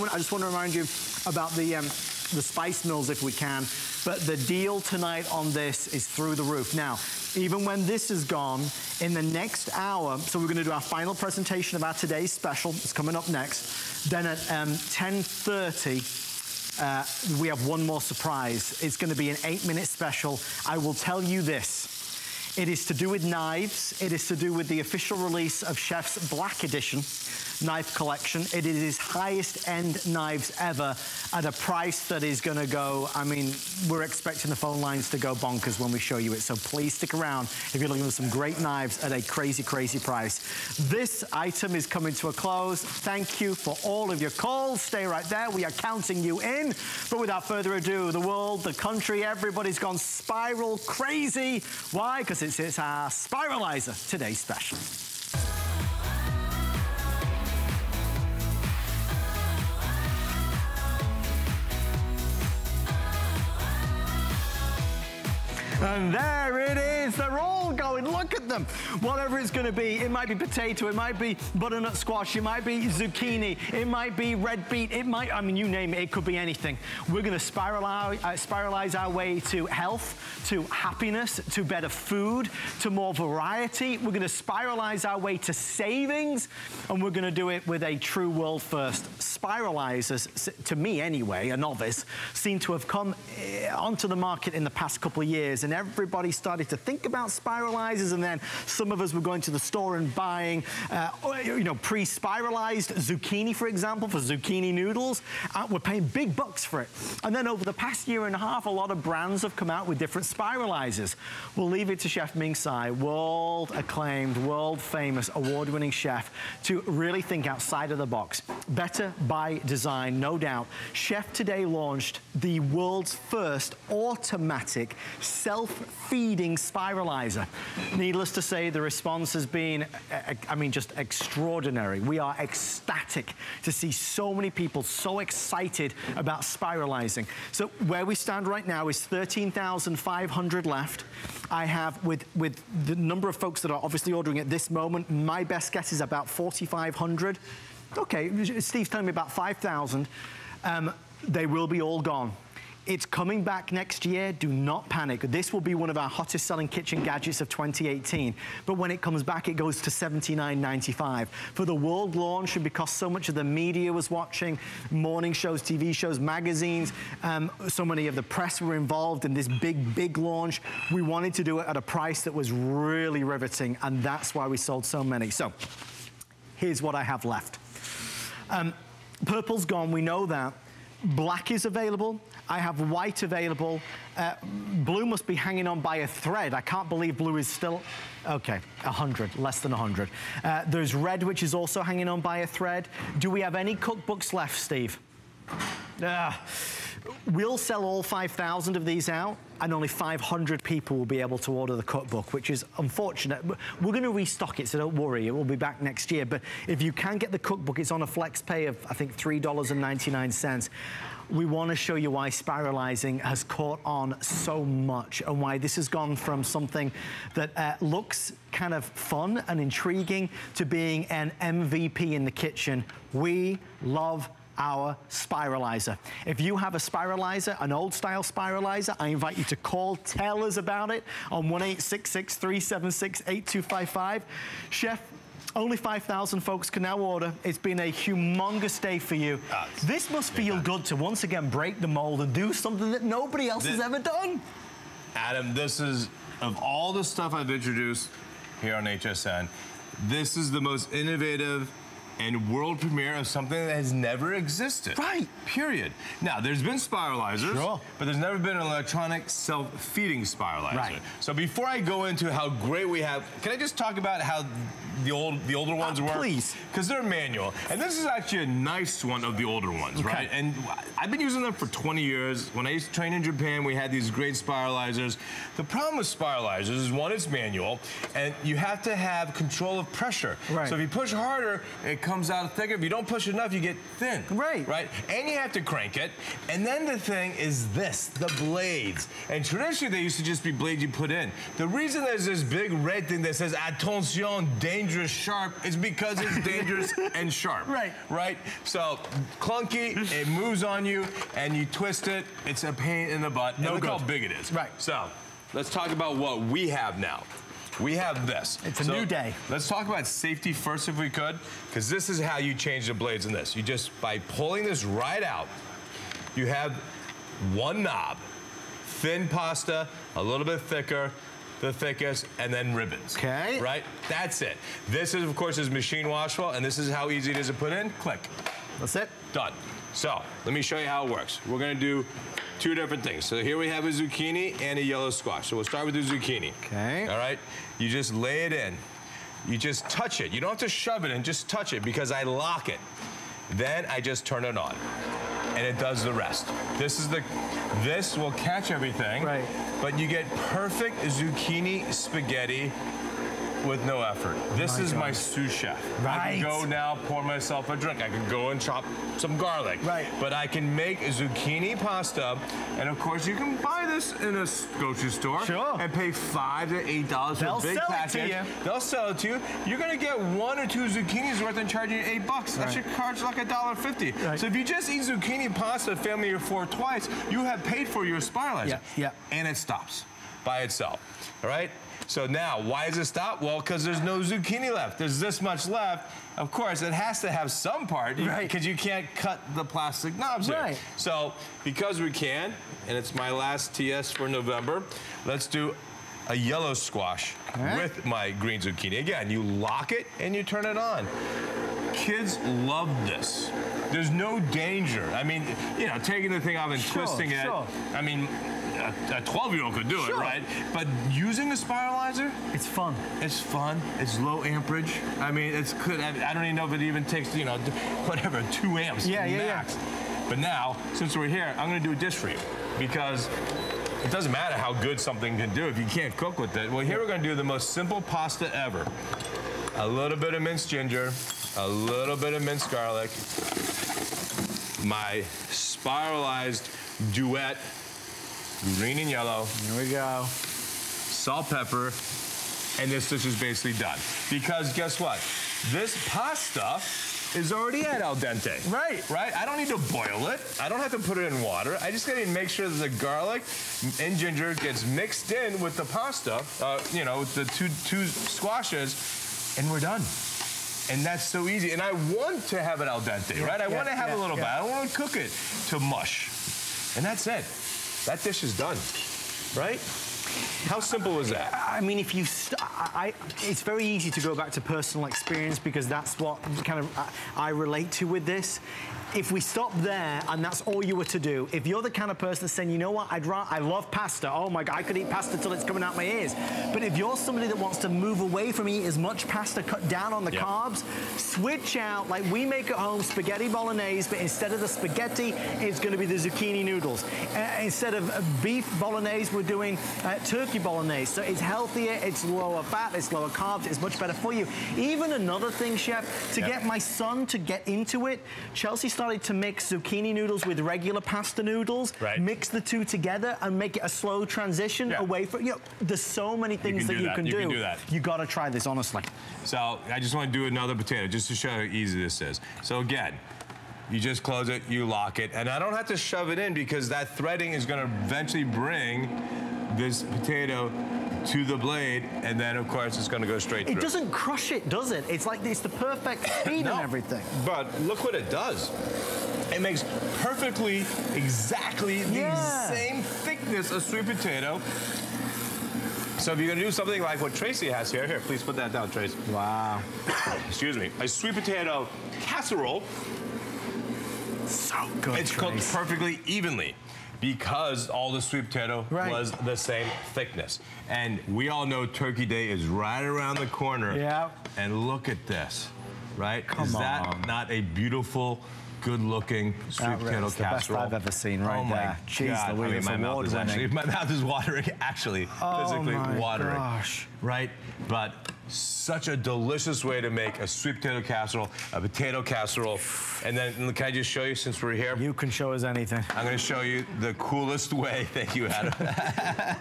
I just want to remind you about the, um, the spice mills if we can. But the deal tonight on this is through the roof. Now, even when this is gone, in the next hour, so we're gonna do our final presentation of our today's special. It's coming up next. Then at um, 10.30, uh, we have one more surprise. It's gonna be an eight minute special. I will tell you this. It is to do with knives. It is to do with the official release of Chef's Black Edition knife collection. It is his highest end knives ever at a price that is gonna go, I mean, we're expecting the phone lines to go bonkers when we show you it. So please stick around if you're looking for some great knives at a crazy, crazy price. This item is coming to a close. Thank you for all of your calls. Stay right there. We are counting you in. But without further ado, the world, the country, everybody's gone spiral crazy. Why? Because it's, it's our Spiralizer Today Special. And there it is. They're all going. Look at them. Whatever it's going to be. It might be potato. It might be butternut squash. It might be zucchini. It might be red beet. It might, I mean, you name it. It could be anything. We're going to spiralize, uh, spiralize our way to health, to happiness, to better food, to more variety. We're going to spiralize our way to savings. And we're going to do it with a true world first. Spiralizers, to me anyway, a novice, seem to have come eh, onto the market in the past couple of years. And and everybody started to think about spiralizers and then some of us were going to the store and buying, uh, you know, pre-spiralized zucchini, for example, for zucchini noodles. Uh, we're paying big bucks for it. And then over the past year and a half, a lot of brands have come out with different spiralizers. We'll leave it to Chef Ming Tsai, world acclaimed, world famous, award-winning chef, to really think outside of the box. Better by design, no doubt. Chef today launched the world's first automatic self self-feeding spiralizer. Needless to say, the response has been, I mean, just extraordinary. We are ecstatic to see so many people so excited about spiralizing. So where we stand right now is 13,500 left. I have, with, with the number of folks that are obviously ordering at this moment, my best guess is about 4,500. Okay, Steve's telling me about 5,000. Um, they will be all gone. It's coming back next year. Do not panic. This will be one of our hottest selling kitchen gadgets of 2018. But when it comes back, it goes to $79.95. For the world launch, and because so much of the media was watching, morning shows, TV shows, magazines, um, so many of the press were involved in this big, big launch, we wanted to do it at a price that was really riveting, and that's why we sold so many. So, here's what I have left. Um, purple's gone, we know that. Black is available. I have white available. Uh, blue must be hanging on by a thread. I can't believe blue is still, okay, 100, less than 100. Uh, there's red, which is also hanging on by a thread. Do we have any cookbooks left, Steve? Uh, we'll sell all 5,000 of these out and only 500 people will be able to order the cookbook, which is unfortunate. We're going to restock it, so don't worry. It will be back next year. But if you can get the cookbook, it's on a flex pay of, I think, $3.99 we want to show you why spiralizing has caught on so much and why this has gone from something that uh, looks kind of fun and intriguing to being an MVP in the kitchen. We love our spiralizer. If you have a spiralizer, an old style spiralizer, I invite you to call, tell us about it on 1-866-376-8255. Chef, only 5,000 folks can now order. It's been a humongous day for you. Uh, this must feel good to once again break the mold and do something that nobody else this, has ever done. Adam, this is, of all the stuff I've introduced here on HSN, this is the most innovative, and world premiere of something that has never existed. Right. Period. Now, there's been spiralizers, sure. but there's never been an electronic self-feeding spiralizer. Right. So before I go into how great we have, can I just talk about how the old the older ones uh, were? Please. Because they're manual. And this is actually a nice one of the older ones, okay. right? And I've been using them for 20 years. When I used to train in Japan, we had these great spiralizers. The problem with spiralizers is one, it's manual, and you have to have control of pressure. Right. So if you push harder, it comes comes out thicker. If you don't push enough, you get thin. Right. Right? And you have to crank it. And then the thing is this, the blades. And traditionally, they used to just be blades you put in. The reason there's this big red thing that says attention, dangerous, sharp, is because it's dangerous and sharp. Right. Right? So clunky, it moves on you, and you twist it, it's a pain in the butt. No and look good. how big it is. Right. So let's talk about what we have now. We have this. It's a So, new day. Let's talk about safety first if we could, because this is how you change the blades in this. You just, by pulling this right out, you have one knob, thin pasta, a little bit thicker, the thickest, and then ribbons. Okay. Right? That's it. This is, of course, is machine washable, and this is how easy it is to put in. Click. That's it. Done. So, let me show you how it works. We're gonna do two different things. So here we have a zucchini and a yellow squash. So we'll start with the zucchini. Okay. All right? You just lay it in. You just touch it. You don't have to shove it in, just touch it because I lock it. Then I just turn it on. And it does the rest. This is the, this will catch everything. Right. But you get perfect zucchini spaghetti with no effort. This My is my sous chef. Right. I can go now pour myself a drink. I can go and chop some garlic. Right. But I can make a zucchini pasta, and of course you can buy this in a grocery store. Sure. And pay five to eight dollars for a big sell it to package. you. They'll sell it to you. You're gonna get one or two zucchinis worth and charge you eight bucks. That Right. should charge like a dollar fifty. Right. So if you just eat zucchini pasta family of four twice, you have paid for your spiralizer. Yeah, yeah. And it stops by itself. All right? So now, why is it stopped? Well, because there's no zucchini left. There's this much left. Of course, it has to have some part Right. because you can't cut the plastic knobs here. Right. So because we can, and it's my last TS for November, let's do a yellow squash With my green zucchini. Again, you lock it and you turn it on. Kids love this. There's no danger. I mean, you know, taking the thing off and Sure, twisting it. sure. I mean, a 12 year old could do it, Sure. right? But using a spiralizer, It's fun. it's fun. It's low amperage. I mean, it's good. I I don't even know if it even takes, you know, whatever, two amps Yeah, yeah, yeah. But now, since we're here, I'm going to do a dish for you because it doesn't matter how good something can do if you can't cook with it. Well, here we're going to do the most simple pasta ever. A little bit of minced ginger, a little bit of minced garlic, my spiralized duet, green and yellow, Here we go. salt, pepper, and this dish is basically done. Because guess what? This pasta is already at al dente. Right. Right? I don't need to boil it. I don't have to put it in water. I just gotta make sure that the garlic and ginger gets mixed in with the pasta, uh, you know, with the two, two squashes, and we're done. And that's so easy. And I want to have it al dente, right? I yeah, want to have yeah, a little yeah. bit. I want to cook it to mush. And that's it. That dish is done, right? How simple is that? I mean, if you, I, it's very easy to go back to personal experience because that's what kind of I relate to with this. If we stop there and that's all you were to do, if you're the kind of person that's saying, you know what, I'd ra- I love pasta. Oh my God, I could eat pasta till it's coming out my ears. But if you're somebody that wants to move away from eating as much pasta, cut down on the Yeah. carbs, switch out like we make at home spaghetti bolognese, but instead of the spaghetti, it's going to be the zucchini noodles. Uh, instead of beef bolognese, we're doing uh, turkey bolognese. So it's healthier, it's lower fat, it's lower carbs, it's much better for you. Even another thing, chef, to Yep. get my son to get into it, Chelsea started to mix zucchini noodles with regular pasta noodles, Right. mix the two together and make it a slow transition Yeah. away from, you know, there's so many things can that you that. can You do. can do that. You gotta try this, honestly. So I just want to do another potato just to show how easy this is. So again, you just close it, you lock it, and I don't have to shove it in because that threading is going to eventually bring this potato to the blade, and then of course it's going to go straight It through. doesn't crush it, does it? It's like it's the perfect speed No. and everything. But look what it does. It makes perfectly, exactly the Yeah. same thickness of sweet potato. So if you're gonna do something like what Tracy has here, here, please put that down, Tracy. Wow. Excuse me, a sweet potato casserole. So good. It's cooked perfectly evenly because all the sweet potato Right. was the same thickness. And we all know Turkey Day is right around the corner. Yeah. And look at this, right? Come is that not a beautiful, good-looking sweet That potato the best casserole? I've ever seen right oh my there. Jeez God. I Louise, mean, my mouth is actually my mouth is watering, actually, Oh physically my watering. gosh. Right? But such a delicious way to make a sweet potato casserole, a potato casserole. And then, can I just show you since we're here? You can show us anything. I'm gonna show you the coolest way, thank you, Adam.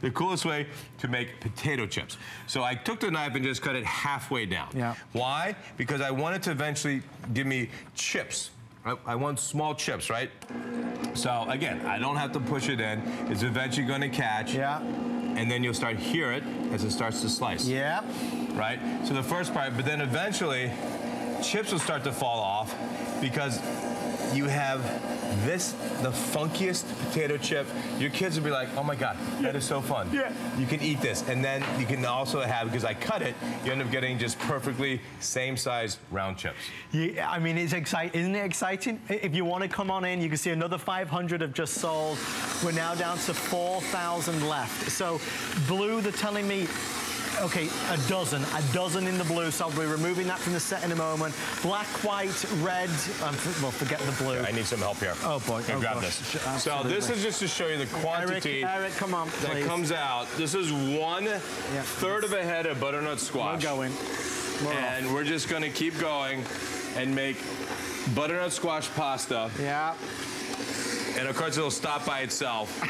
the coolest way to make potato chips. So I took the knife and just cut it halfway down. Yeah. Why? Because I wanted to eventually give me chips. I, I want small chips, right? So again, I don't have to push it in. It's eventually gonna catch. Yeah. And then you'll start hear it as it starts to slice. Yeah. Right? So the first part, but then eventually chips will start to fall off because you have this, the funkiest potato chip. Your kids will be like, oh my God, that is so fun. Yeah. You can eat this. And then you can also have, because I cut it, you end up getting just perfectly same size round chips. Yeah, I mean, it's exciting. Isn't it exciting? If you want to come on in, you can see another 500 have just sold. We're now down to 4,000 left. So, Blue, they're telling me Okay, a dozen, a dozen in the blue, so I'll be removing that from the set in a moment. Black, white, red, um, well, forget the blue. I need some help here. Oh boy, Here, oh grab gosh. this. Absolutely. So this is just to show you the quantity Eric, Eric, come on, that please. comes out. This is one third of a head of butternut We're squash. going. We're off. And we're just gonna keep going and make butternut squash pasta. Yeah. And of course, it'll stop by itself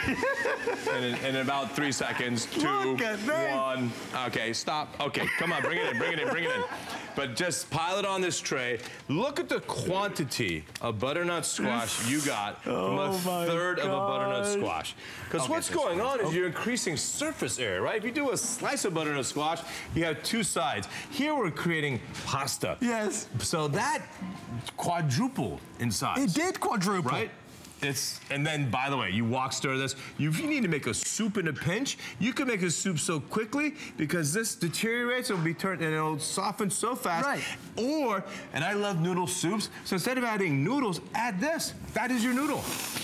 in, in about three seconds. Two, Look at me. one. Okay, stop. Okay, come on, bring it in, bring it in, bring it in. But just pile it on this tray. Look at the quantity of butternut squash you got from Oh a my third of a butternut squash. Because what's get this going on is oh. you're increasing surface area, right? If you do a slice of butternut squash, you have two sides. Here we're creating pasta. Yes. So that quadrupled in size. It did quadruple. Right? It's and then by the way, you walk stir this. You, if you need to make a soup in a pinch, you can make a soup so quickly because this deteriorates. It'll be turned and it'll soften so fast. Right. Or and I love noodle soups. So instead of adding noodles, add this. That is your noodle,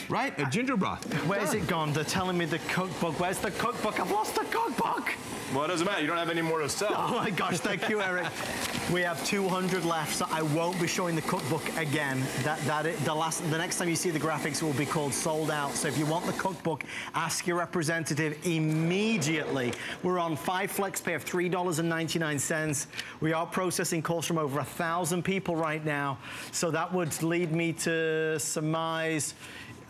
right? A ginger broth. Where's it gone? They're telling me the cookbook. Where's the cookbook? I've lost the cookbook. Well, it doesn't matter. You don't have any more to sell. Oh my gosh, thank you, Eric. We have 200 left, so I won't be showing the cookbook again. That that it, the last, the next time you see the graphics will be called sold out. So if you want the cookbook, ask your representative immediately. We're on five flex pay of three dollars and 99 cents. We are processing calls from over a thousand people right now, so that would lead me to surmise.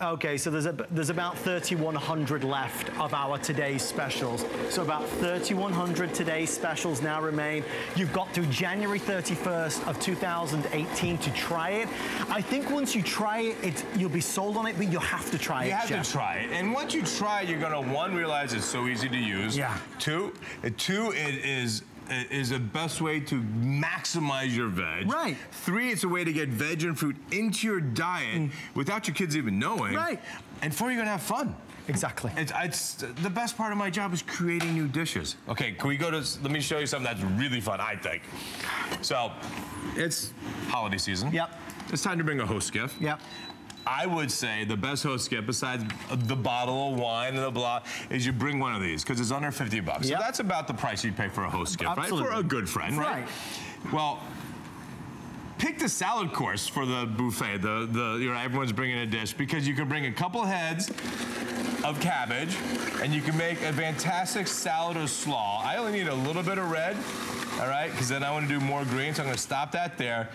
Okay, so there's, a, there's about 3,100 left of our today's specials. So about 3,100 today's specials now remain. You've got through January 31st of 2018 to try it. I think once you try it, it's, you'll be sold on it, but you'll have to try You it, You have Chef. to try it. And once you try it, you're gonna one realize it's so easy to use. Yeah. Two, two it is it is the best way to maximize your veg. Right. Three, it's a way to get veg and fruit into your diet without your kids even knowing. Mm. Right. And four, you're gonna have fun. Exactly. It's, it's the best part of my job is creating new dishes. Okay, can we go to? Let me show you something that's really fun. I think. So, it's holiday season. Yep. It's time to bring a host gift. Yep. I would say the best host gift, besides the bottle of wine and the blah, is you bring one of these because it's under 50 bucks. Yep. So that's about the price you'd pay for a host gift, right? Absolutely. For a good friend, right? Right. Well, pick the salad course for the buffet. The the you know everyone's bringing a dish because you can bring a couple heads of cabbage and you can make a fantastic salad or slaw. I only need a little bit of red, all right, because then I want to do more green, so I'm going to stop that there.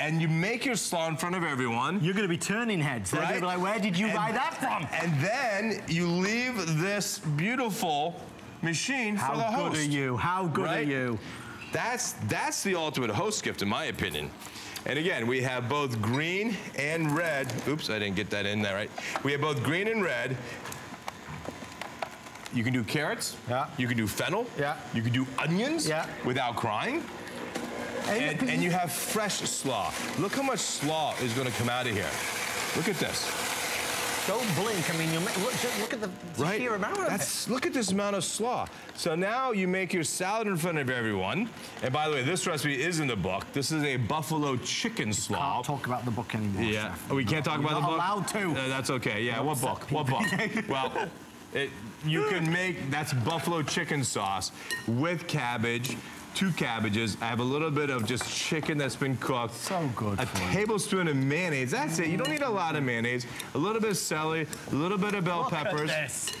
And you make your slaw in front of everyone. You're going to be turning heads. They're going to be like, where did you And- buy that from? And then you leave this beautiful machine How for the host. How good are you? How good right? are you? That's that's the ultimate host gift, in my opinion. And again, we have both green and red. Oops, I didn't get that in there right. We have both green and red. You can do carrots. Yeah. You can do fennel. Yeah. You can do onions. Yeah. Without crying. And, and you have fresh slaw. Look how much slaw is going to come out of here. Look at this. Don't blink. I mean, you look, just look at the right? sheer amount of it. That's look at this amount of slaw. So now you make your salad in front of everyone. And by the way, this recipe is in the book. This is a buffalo chicken slaw. Can't talk about the book anymore. Yeah. Oh, we can't talk about the not book. allowed to. That's okay. Yeah, what book? What book? well, it, you can make that's buffalo chicken sauce with cabbage. Two cabbages. I have a little bit of just chicken that's been cooked. So good A for you. tablespoon of mayonnaise. That's it. You don't need a lot of mayonnaise. A little bit of celery, a little bit of bell Look at peppers, this.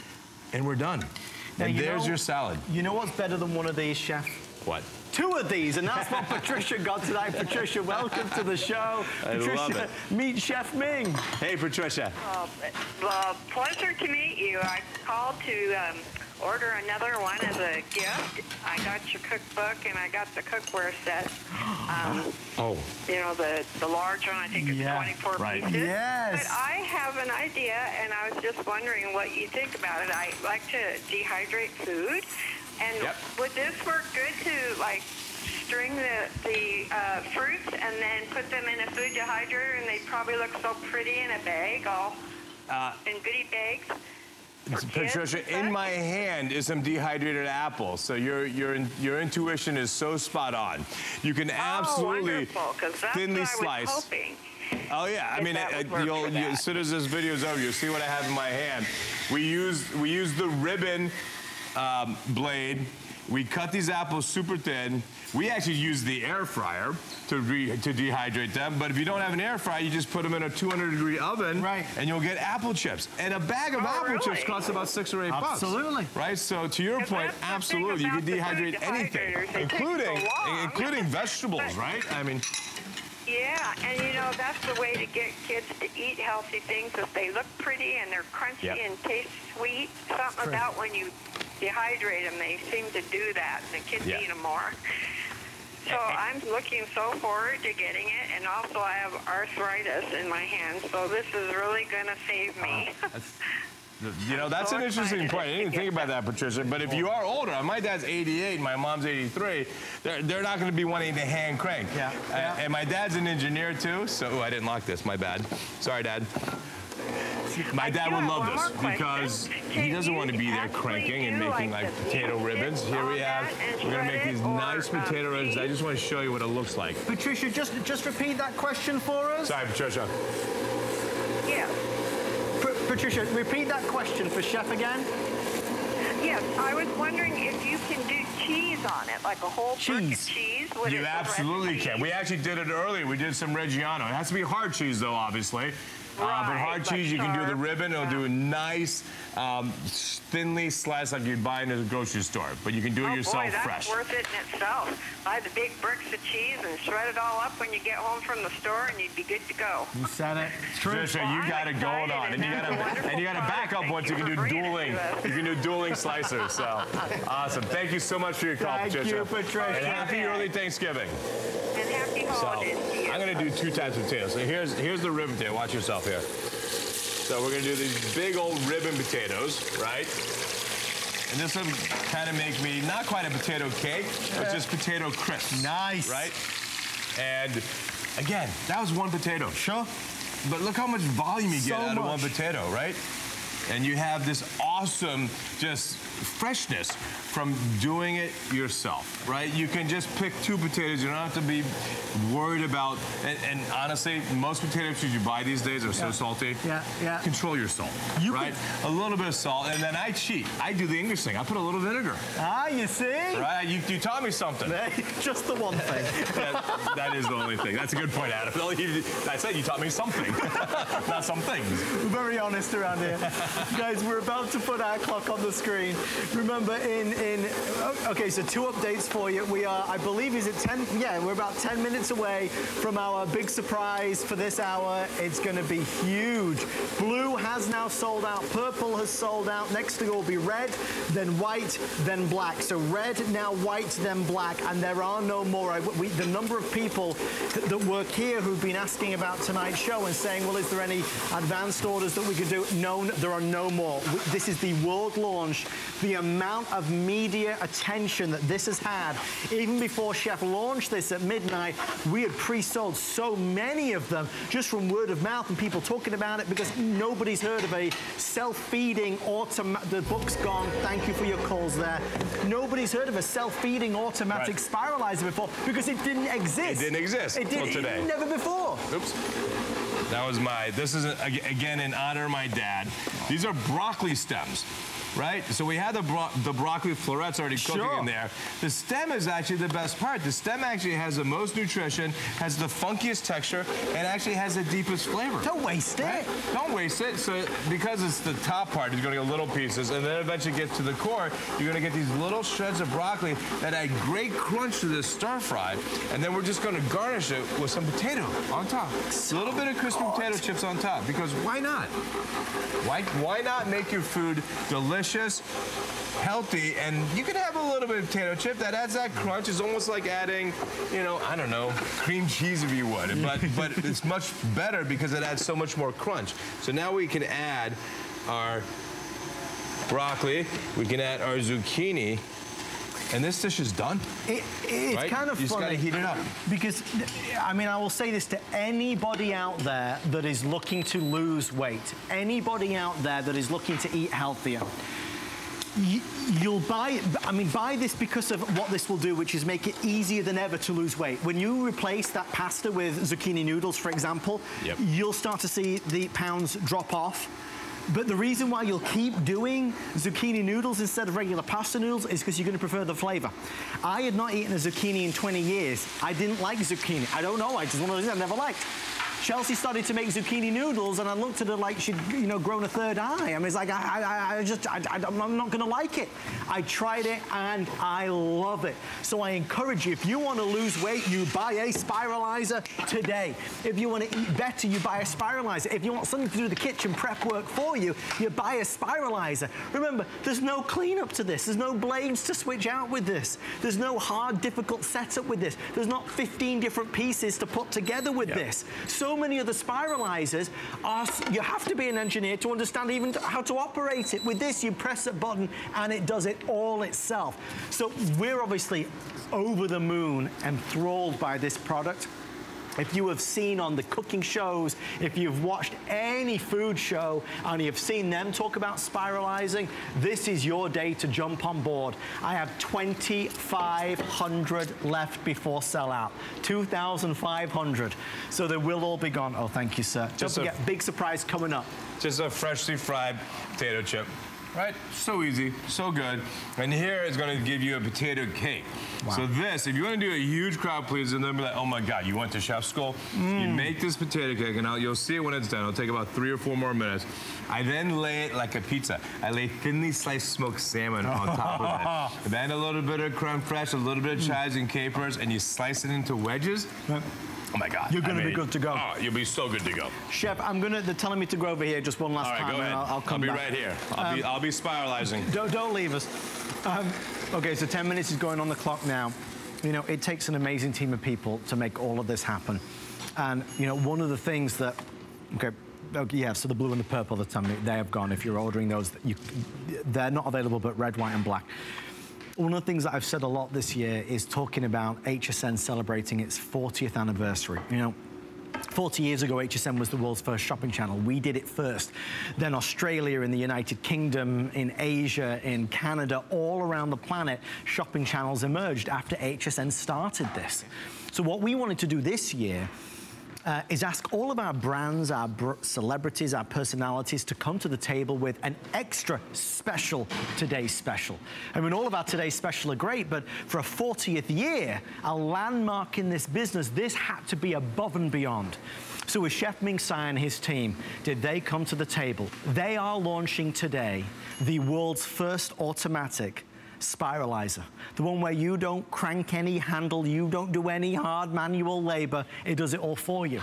and we're done. Now, and you there's know- your salad. You know what's better than one of these, chef? What? Two of these, and that's what Patricia got tonight. Patricia, welcome to the show. I Patricia, love it. meet Chef Ming. Hey, Patricia. Uh, well, pleasure to meet you. I called to um, order another one as a gift. I got your cookbook and I got the cookware set. Um, Oh. you know, the, the large one, I think it's Yeah, 24 right. pieces. Yes. But I have an idea, and I was just wondering what you think about it. I like to dehydrate food. And Yep. would this work good to, like, string the, the uh, fruits and then put them in a food dehydrator, and they'd probably look so pretty in a bag, all in goodie bags? For kids Patricia, in my hand is some dehydrated apples. So your your your intuition is so spot on. You can Oh, absolutely wonderful, 'cause that's thinly what I was slice. hoping. Oh yeah, I mean, uh, you'll, you, as soon as this video is over, you'll see what I have in my hand. We use we use the ribbon um, blade. We cut these apples super thin. We actually use the air fryer to re, to dehydrate them. But if you don't have an air fryer, you just put them in a 200 degree oven, Right. And you'll get apple chips. And a bag of Oh, apple chips costs about six or eight bucks. Absolutely. Right. So to your 'Cause point, that's the thing absolutely, you can about the food dehydrate anything, dehydrators. So including including vegetables, But- right? I mean. Yeah, and you know that's the way to get kids to eat healthy things if they look pretty and they're crunchy Yep. and taste sweet. Something about when you dehydrate them, they seem to do that, the kids Yeah. eat them more. So I'm looking so forward to getting it, and also I have arthritis in my hands, so this is really going to save me. You know, that's so an interesting point. I didn't think about that, Patricia. But if you are older, my dad's 88, my mom's 83, they're, they're not going to be wanting to hand crank. Yeah, Uh, yeah. and my dad's an engineer too, so ooh, I didn't lock this. My bad. Sorry, Dad. My dad would love this because he doesn't want to be there cranking and making like, like potato ribbons. Here we have. We're gonna make these nice potato ribbons. I just want to show you what it looks like. Patricia, just just repeat that question for us. Sorry, Patricia. Yes. Pa- Patricia, repeat that question for Chef again. Yes, I was wondering if you can do cheese on it, like a whole brick of Cheese. cheese. Would You absolutely can. We actually did it earlier. We did some Reggiano. It has to be hard cheese, though, obviously. Uh, but hard like cheese, you can do the ribbon. It'll yeah. do a nice, um, thinly sliced like you'd buy in a grocery store. But you can do it Oh yourself boy, that's fresh. worth it in itself. Buy the big bricks of cheese and shred it all up when you get home from the store, and you'd be good to go. You said it. True. Patricia, Well, you I'm got it going on, and you got that's a a wonderful and you got a product. backup Thank one, so you you can do dueling. You can do dueling slicers. So awesome. Thank you so much for your call, Thank Patricia. you, Patricia. And happy early Thanksgiving. And happy holidays to you. I'm gonna do two types of potatoes. So here's here's the ribbon potato. Watch yourself here. So we're gonna do these big old ribbon potatoes, right? And this will kind of make me not quite a potato cake, but just potato crisps. Nice. Right? And again, that was one potato. Sure. But look how much volume you get So out of one potato, right? And you have this awesome just freshness from doing it yourself, right? You can just pick two potatoes. You don't have to be worried about, and, and honestly, most potato chips you buy these days are so Yeah. salty. Yeah, yeah. Control your salt, You right? A little bit of salt, and then I cheat. I do the English thing. I put a little vinegar, Ah, you see? right? You, you taught me something. Just the one thing. that, that is the only thing. That's a good point, Adam. I said you taught me something, not some things. We're very honest around here. Guys, we're about to put our clock on the screen. Remember, in, in, oh, okay, so two updates for you. We are, I believe, is it 10? Yeah, we're about 10 minutes away from our big surprise for this hour. It's going to be huge. Blue has now sold out. Purple has sold out. Next to go will be red, then white, then black. So red, now white, then black. And there are no more. I, we, the number of people that, that work here who've been asking about tonight's show and saying, well, is there any advanced orders that we could do? No, there are no more. This is the world launch. The amount of media attention that this has had, even before Chef launched this at midnight, we had pre-sold so many of them just from word of mouth and people talking about it because nobody's heard of a self-feeding automatic, the book's gone, thank you for your calls there. Nobody's heard of a self-feeding automatic Right. spiralizer before because it didn't exist. It didn't exist It did today. never before. Oops. That was my, this is, ag- again, in honor of my dad. These are broccoli stems. Right? So we have the, bro the broccoli florets already cooking Sure. in there. The stem is actually the best part. The stem actually has the most nutrition, has the funkiest texture, and actually has the deepest flavor. Don't waste it. Right? Don't waste it. So because it's the top part, you're gonna get little pieces, and then eventually get to the core, you're gonna get these little shreds of broccoli that add great crunch to this stir fry, and then we're just gonna garnish it with some potato on top. A little bit of crispy potato chips on top, because why not? Why, why not make your food delicious, healthy, and you can have a little bit of potato chip that adds that crunch. It's almost like adding, you know, I don't know, cream cheese if you would, but but it's much better because it adds so much more crunch. So now we can add our broccoli, we can add our zucchini, and this dish is done. It, it's Right? kind of You just funny gotta heat it up. because I mean I will say this to anybody out there that is looking to lose weight, anybody out there that is looking to eat healthier. You'll buy, I mean, buy this because of what this will do, which is make it easier than ever to lose weight. When you replace that pasta with zucchini noodles, for example, Yep. you'll start to see the pounds drop off. But the reason why you'll keep doing zucchini noodles instead of regular pasta noodles is because you're going to prefer the flavor. I had not eaten a zucchini in 20 years. I didn't like zucchini. I don't know. I just one of those I've never liked. Chelsea started to make zucchini noodles, and I looked at her like she'd, you know, grown a third eye. I mean, it's like I, I, I just, I, I'm not going to like it. I tried it, and I love it. So I encourage you, if you want to lose weight, you buy a spiralizer today. If you want to eat better, you buy a spiralizer. If you want something to do the kitchen prep work for you, you buy a spiralizer. Remember, there's no cleanup to this. There's no blades to switch out with this. There's no hard, difficult setup with this. There's not 15 different pieces to put together with Yeah. this. So many of the spiralizers are, you have to be an engineer to understand even how to operate it. With this, you press a button and it does it all itself. So we're obviously over the moon, enthralled by this product. If you have seen on the cooking shows, if you've watched any food show and you've seen them talk about spiralizing, this is your day to jump on board. I have 2,500 left before sellout. 2,500. So they will all be gone. Oh, thank you, sir. Don't Just a- forget, big surprise coming up. Just a freshly fried potato chip. Right? So easy, so good. And here is gonna give you a potato cake. So this, if you wanna do a huge crowd pleaser, and then be like, oh my God, you went to chef school? You mm. make this potato cake, and I'll, you'll see it when it's done. It'll take about three or four more minutes. I then lay it like a pizza. I lay thinly sliced smoked salmon on top of it. Then a little bit of creme fraiche, a little bit of mm. chives and capers, and you slice it into wedges. Oh my God. You're gonna I be good to go. Oh, you'll be so good to go. Chef, I'm gonna, they're telling me to go over here just one last All right, time go and ahead. I'll, I'll come be back. right here. I'll, be, I'll be spiralizing. Don't, don't leave us. Um, okay, so 10 minutes is going on the clock now. You know, it takes an amazing team of people to make all of this happen. And, you know, one of the things that, okay, okay yeah, so the blue and the purple, the time they have gone. If you're ordering those, you, they're not available, but red, white, and black. One of the things that I've said a lot this year is talking about HSN celebrating its 40th anniversary. You know, 40 years ago, HSN was the world's first shopping channel. We did it first. Then Australia, in the United Kingdom, in Asia, in Canada, all around the planet, shopping channels emerged after HSN started this. So what we wanted to do this year uh, is ask all of our brands, our br celebrities, our personalities to come to the table with an extra special Today's Special. I mean, all of our Today's Special are great, but for a 40th year, a landmark in this business, this had to be above and beyond. So with Chef Ming Tsai and his team, did they come to the table? They are launching today the world's first automatic spiralizer. The one where you don't crank any handle, you don't do any hard manual labor, it does it all for you.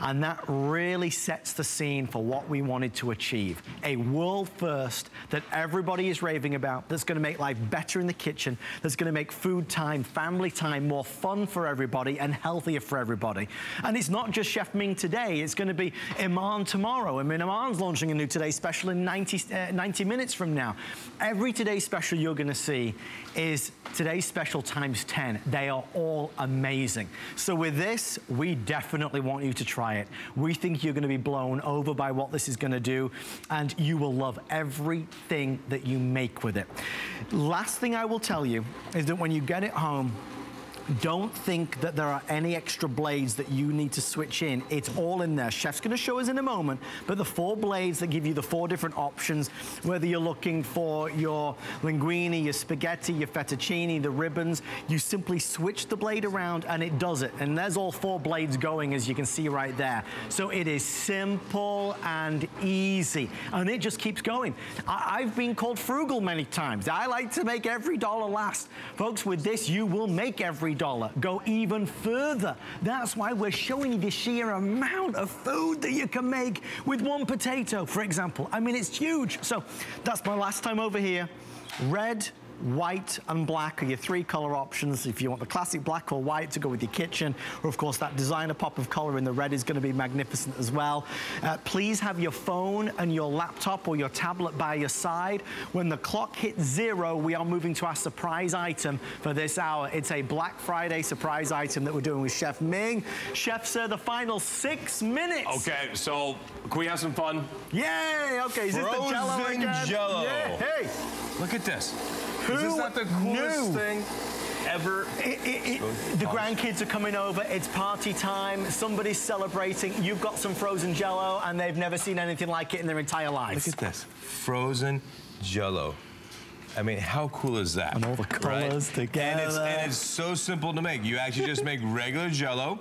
And that really sets the scene for what we wanted to achieve. A world first that everybody is raving about, that's gonna make life better in the kitchen, that's gonna make food time, family time more fun for everybody and healthier for everybody. And it's not just Chef Ming today, it's gonna be Iman tomorrow. I mean, Iman's launching a new Today Special in 90, uh, 90 minutes from now. Every Today Special you're gonna see is Today's Special times 10. They are all amazing. So with this, we definitely want you to try it. We think you're gonna be blown over by what this is gonna do, and you will love everything that you make with it. Last thing I will tell you is that when you get it home, don't think that there are any extra blades that you need to switch in. It's all in there. Chef's gonna show us in a moment, but the four blades that give you the four different options, whether you're looking for your linguine, your spaghetti, your fettuccine, the ribbons, you simply switch the blade around and it does it. And there's all four blades going as you can see right there. So it is simple and easy. And it just keeps going. I have been called frugal many times. I like to make every dollar last. Folks, with this, you will make every dollar go even further. That's why we're showing you the sheer amount of food that you can make with one potato, for example. I mean, it's huge. So that's my last time over here. Red, white and black are your three color options. If you want the classic black or white to go with your kitchen, or of course that designer pop of color in the red is gonna be magnificent as well. Uh, please have your phone and your laptop or your tablet by your side. When the clock hits zero, we are moving to our surprise item for this hour. It's a Black Friday surprise item that we're doing with Chef Ming. Chef, sir, the final six minutes. Okay, so can we have some fun? Yay, okay, is this the jello again? jello. Yeah, hey. Look at this. Who Is this not the coolest knew? thing ever? It, it, it, the grandkids are coming over. It's party time. Somebody's celebrating. You've got some frozen Jello, and they've never seen anything like it in their entire lives. Look at this. Frozen Jello. I mean, how cool is that? And all the colors And it's, together. and it's so simple to make. You actually just make regular Jello.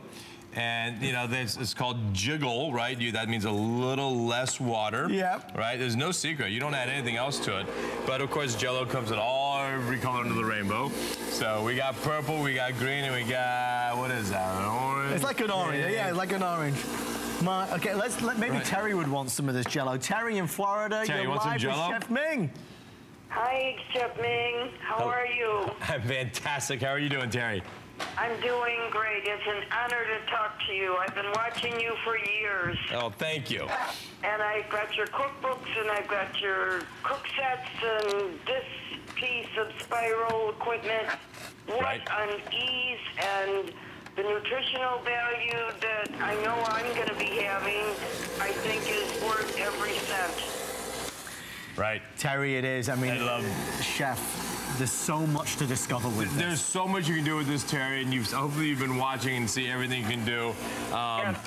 And you know, this it's called jiggle, right? You, that means a little less water. Yep. Right? There's no secret. You don't add anything else to it. But of course, Jello comes in all every color under the rainbow. So we got purple, we got green, and we got what is that? An orange. It's like an orange. Yeah, it's like an orange. My, okay, let's let maybe Right. Terry would want some of this Jello. Terry in Florida, Terry, you're you some live with Jell-O? Chef Ming. Hi, Chef Ming. How Hello. are you? I'm fantastic. How are you doing, Terry? I'm doing great. It's an honor to talk to you. I've been watching you for years. Oh, thank you. And I've got your cookbooks and I've got your cook sets and this piece of spiral equipment. What Right. an ease and the nutritional value that I know I'm going to be having, I think is worth every cent. Right. Terry, it is. I mean, I love- Chef, there's so much to discover with this. There's so much you can do with this, Terry, and you've hopefully you've been watching and see everything you can do. Um, Yes.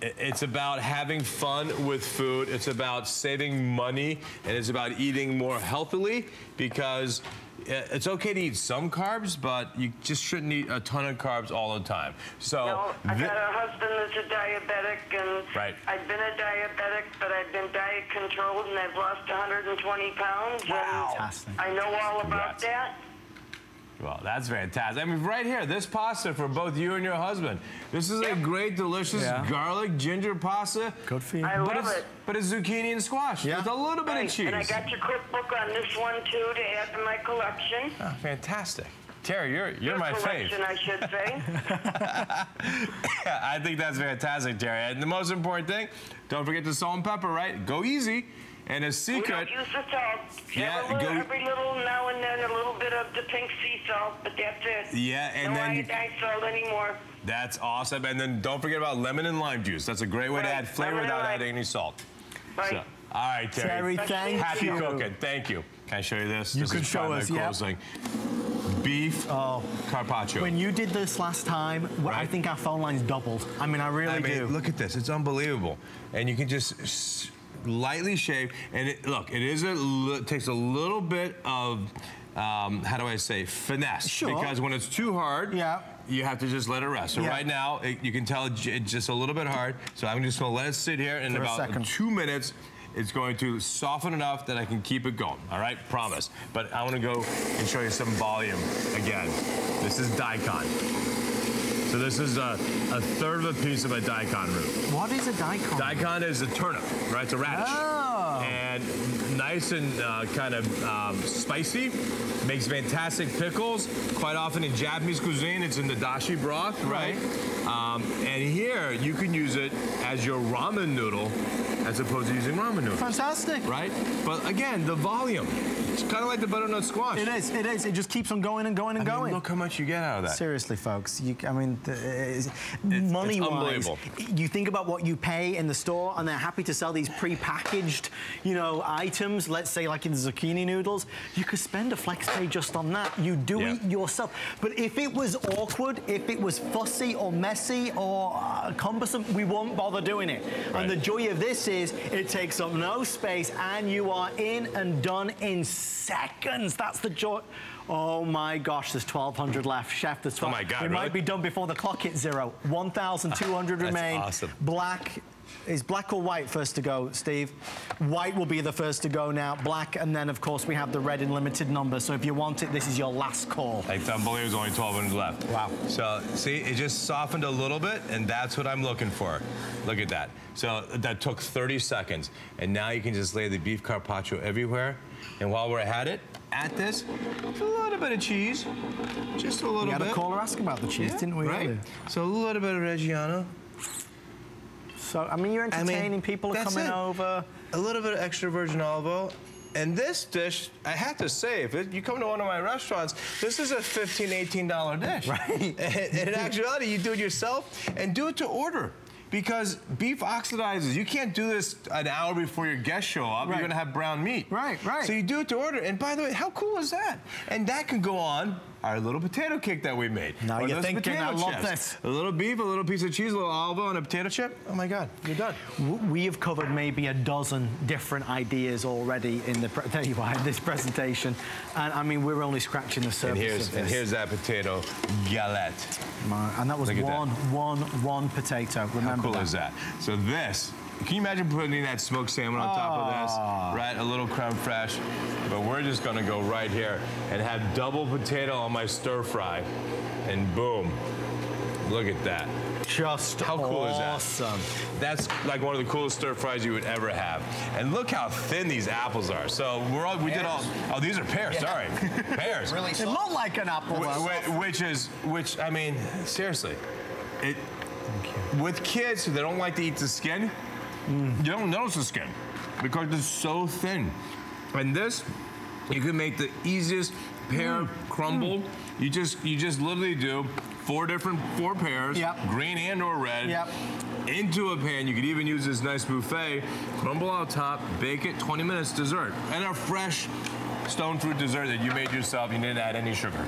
It- It's about having fun with food. It's about saving money, and it's about eating more healthily because uh, it's okay to eat some carbs, but you just shouldn't eat a ton of carbs all the time. So, No, I thi- got a husband that's a diabetic, and Right. I've been a diabetic, but I've been diet controlled, and I've lost 120 pounds. Wow. Fantastic. I know all about Congrats. that. Well, that's fantastic. I mean, right here, this pasta for both you and your husband. This is a great, delicious Yeah. garlic ginger pasta. Good for you. I But love it's, it. but it's zucchini and squash Yeah. with a little bit Right, of cheese. And I got your cookbook on this one too to add to my collection. Oh, fantastic. Terry, you're you're Your my fave. collection, I should say. Yeah, I think that's fantastic, Terry. And the most important thing, don't forget the salt and pepper, right? Go easy. And a we secret, don't use the salt. Yeah, every, go- every little now and then, a little bit of the pink sea salt, but that's it. Yeah, and no then you- iodine salt anymore. that's awesome. And then don't forget about lemon and lime juice. That's a great way to add flavor lemon without adding any salt. Right. So, all right, Terry. Terry, thank Happy you. cooking. Thank you. Can I show you this? You this can is show us, yeah. coolest thing. Beef uh, carpaccio. When you did this last time, well, I think our phone lines doubled. I mean, I really I mean, do. look at this. It's unbelievable. And you can just s- lightly shave. And it, look, it is a takes a little bit of um, how do I say finesse? Sure. Because when it's too hard, Yeah. you have to just let it rest. So Yeah. right now, it, you can tell it's just a little bit hard. So I'm just going to let it sit here. In about second. two minutes, it's going to soften enough that I can keep it going. All right, promise. But I want to go and show you some volume again. This is daikon. So this is a, a third of a piece of a daikon root. what is a daikon? Daikon is a turnip, right? It's a radish. Oh. And nice and uh, kind of um, spicy. Makes fantastic pickles. Quite often in Japanese cuisine, it's in the dashi broth, right? Um, and here, you can use it as your ramen noodle as opposed to using ramen noodles. Fantastic. Right? But again, the volume. It's kind of like the butternut squash. It is, it is. It just keeps on going and going and I mean, going. look how much you get out of that. Seriously, folks. You, I mean, it's money-wise, unbelievable. you think about what you pay in the store, and they're happy to sell these pre-packaged, you know, items. Let's say like in the zucchini noodles, you could spend a flex pay just on that. You do Yeah. it yourself. But if it was awkward, if it was fussy or messy or uh, cumbersome, we won't bother doing it. Right. And the joy of this is it takes up no space, and you are in and done in seconds. That's the joy. Oh my gosh, there's 1,200 left. Chef, there's 12. Oh my God, We really? might be done before the clock hits zero. Ah, 1,200 That's remain. awesome. Black. Is black or white first to go, Steve? White will be the first to go now. Black, and then of course we have the red in limited number. So if you want it, this is your last call. I can't believe there's only 1,200 left. Wow. So, see, it just softened a little bit, and that's what I'm looking for. Look at that. So that took 30 seconds, and now you can just lay the beef carpaccio everywhere. And while we're at it, at this, a little bit of cheese, just a little We had bit. a caller ask about the cheese, Yeah, didn't we? Right. really? So a little bit of Reggiano. So I mean, you're I mean, entertaining. People are coming it. over. a little bit of extra virgin olive oil. And this dish, I have to say, if it, you come to one of my restaurants, this is a $15, $18 dish. Right. And, and in actuality, you do it yourself and do it to order. Because beef oxidizes. You can't do this an hour before your guests show up. Right. You're gonna have brown meat. Right, right. So you do it to order. And by the way, how cool is that? And that can go on our little potato cake that we made. Now Or you're thinking, I love chips. this. A little beef, a little piece of cheese, a little olive oil, and a potato chip. Oh my God, you're done. We have covered maybe a dozen different ideas already in the there you are, in this presentation, and I mean we're only scratching the surface And here's, and here's that potato galette. My- and that was one, one, one potato. remember How cool that. is that? So this, can you imagine putting that smoked salmon on top of this? Ah. Right, a little creme fraiche. But we're just gonna go right here and have double potato on my stir fry. And boom, look at that. Just How cool is that? awesome. That's like one of the coolest stir fries you would ever have. And look how thin these apples are. So we're all, we did all, oh, these are pears, sorry. pears. Really It soft. looked like an apple. Wh- though. wh- Which is, which, I mean, seriously, it, with kids who they don't like to eat the skin, you don't notice the skin because it's so thin. And this, you can make the easiest pear mm. crumble. Mm. You just, you just literally do four different, four pears, Yep. green and or red, Yep. into a pan. You could even use this nice buffet, crumble on top, bake it, 20 minutes, dessert. And a fresh stone fruit dessert that you made yourself. You didn't add any sugar.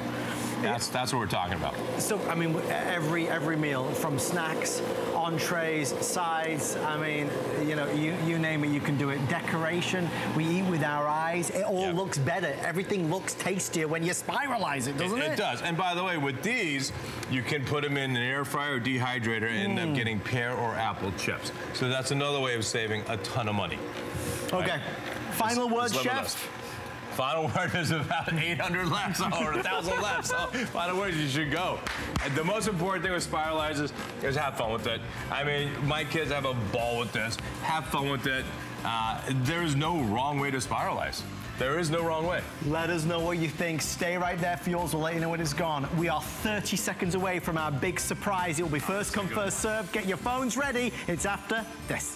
That's, that's what we're talking about. So I mean, every every meal from snacks, entrees, sides. I mean, you know, you, you name it, you can do it. Decoration. We eat with our eyes. It all Yeah. looks better. Everything looks tastier when you spiralize it, doesn't it? It does. And by the way, with these, you can put them in an air fryer or dehydrator and end up hmm. getting pear or apple chips. So that's another way of saving a ton of money. Okay. Final It's- words, chef. Final word is about 800 left, so, or 1,000 left. So, final words, you should go. And the most important thing with spiralizers is have fun with it. I mean, my kids have a ball with this. Have fun with it. Uh, there is no wrong way to spiralize. There is no wrong way. Let us know what you think. Stay right there for yours. We'll let you know when it's gone. We are 30 seconds away from our big surprise. It will be first come, first serve. Get your phones ready. It's after this.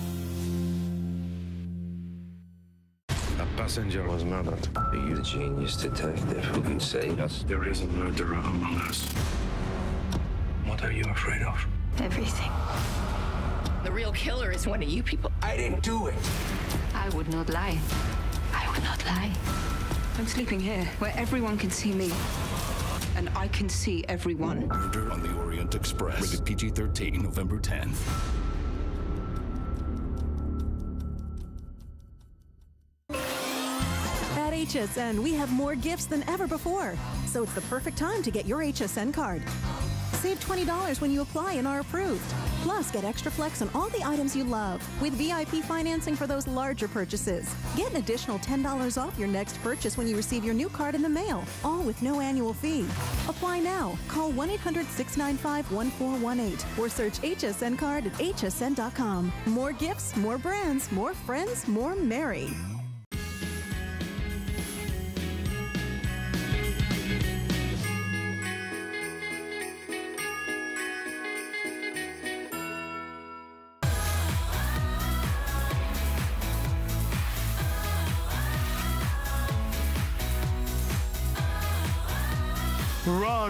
Passenger was murdered. Are you the genius detective who can save us? There is a murderer among us. What are you afraid of? Everything. The real killer is one of you people. I didn't do it. I would not lie. I would not lie. I'm sleeping here, where everyone can see me. And I can see everyone. Murder on the Orient Express. Rated PG 13, November 10th. HSN, we have more gifts than ever before. So it's the perfect time to get your HSN card. Save $20 when you apply and are approved. Plus, get extra flex on all the items you love with VIP financing for those larger purchases. Get an additional $10 off your next purchase when you receive your new card in the mail, all with no annual fee. Apply now. Call 1 800 695 1418 or search HSN card at hsn.com. More gifts, more brands, more friends, more merry.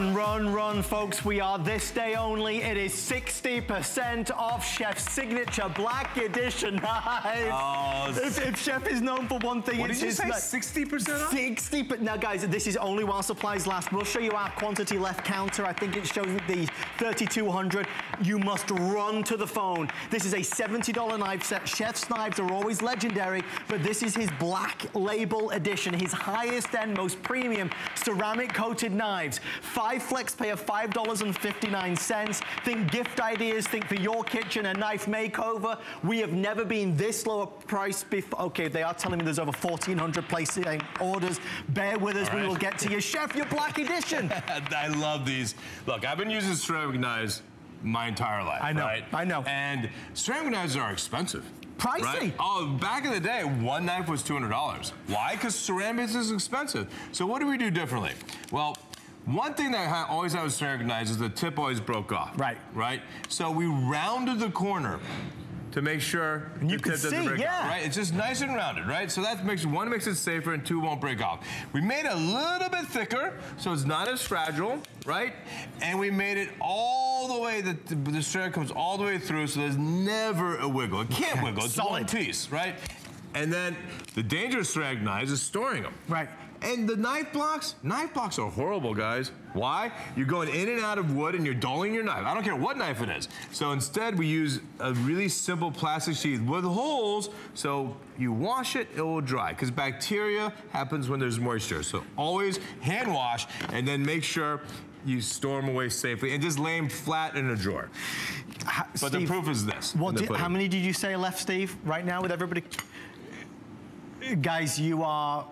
Run, run, run, folks. We are this day only. It is 60% off Chef's signature Black Edition knife. Oh, if, if Chef is known for one thing, What it's did you his say, 60% off? 60, but now guys, this is only while supplies last. We'll show you our quantity left counter. I think it shows the 3,200. You must run to the phone. This is a $70 knife set. Chef's knives are always legendary, but this is his black label edition, his highest end, most premium ceramic coated knives. Five flex pay of $5.59. Think gift ideas, think for your kitchen, a knife makeover. We have never been this low a price before. Okay, they are telling me there's over 1,400 placing um, orders. Bear with us, All we will get to your chef, your black edition. I love these. Look, I've been using ceramic knives my entire life. I know, right? I know. And ceramic knives are expensive. Pricey. Right? Oh, back in the day, one knife was $200. Why? Because ceramics is expensive. So what do we do differently? Well, one thing that I always had with ceramic knives is the tip always broke off. Right. Right? So we rounded the corner to make sure And you the can tip doesn't see, break yeah. off. Right? It's just nice and rounded, right? So that makes one makes it safer and two won't break off. We made it a little bit thicker, so it's not as fragile, right? And we made it all the way that the, the comes all the way through, so there's never a wiggle. It can't wiggle. It's one Solid. piece, right? And then the dangerous ceramic knives is storing them. Right. And the knife blocks, knife blocks are horrible, guys. Why? You're going in and out of wood and you're dulling your knife. I don't care what knife it is. So instead, we use a really simple plastic sheath with holes. So you wash it, it will dry. Because bacteria happens when there's moisture. So always hand wash and then make sure you store them away safely and just lay them flat in a drawer. Ha- But the proof is this. What did, how many did you say left, Steve, right now with everybody? Guys, you are, i-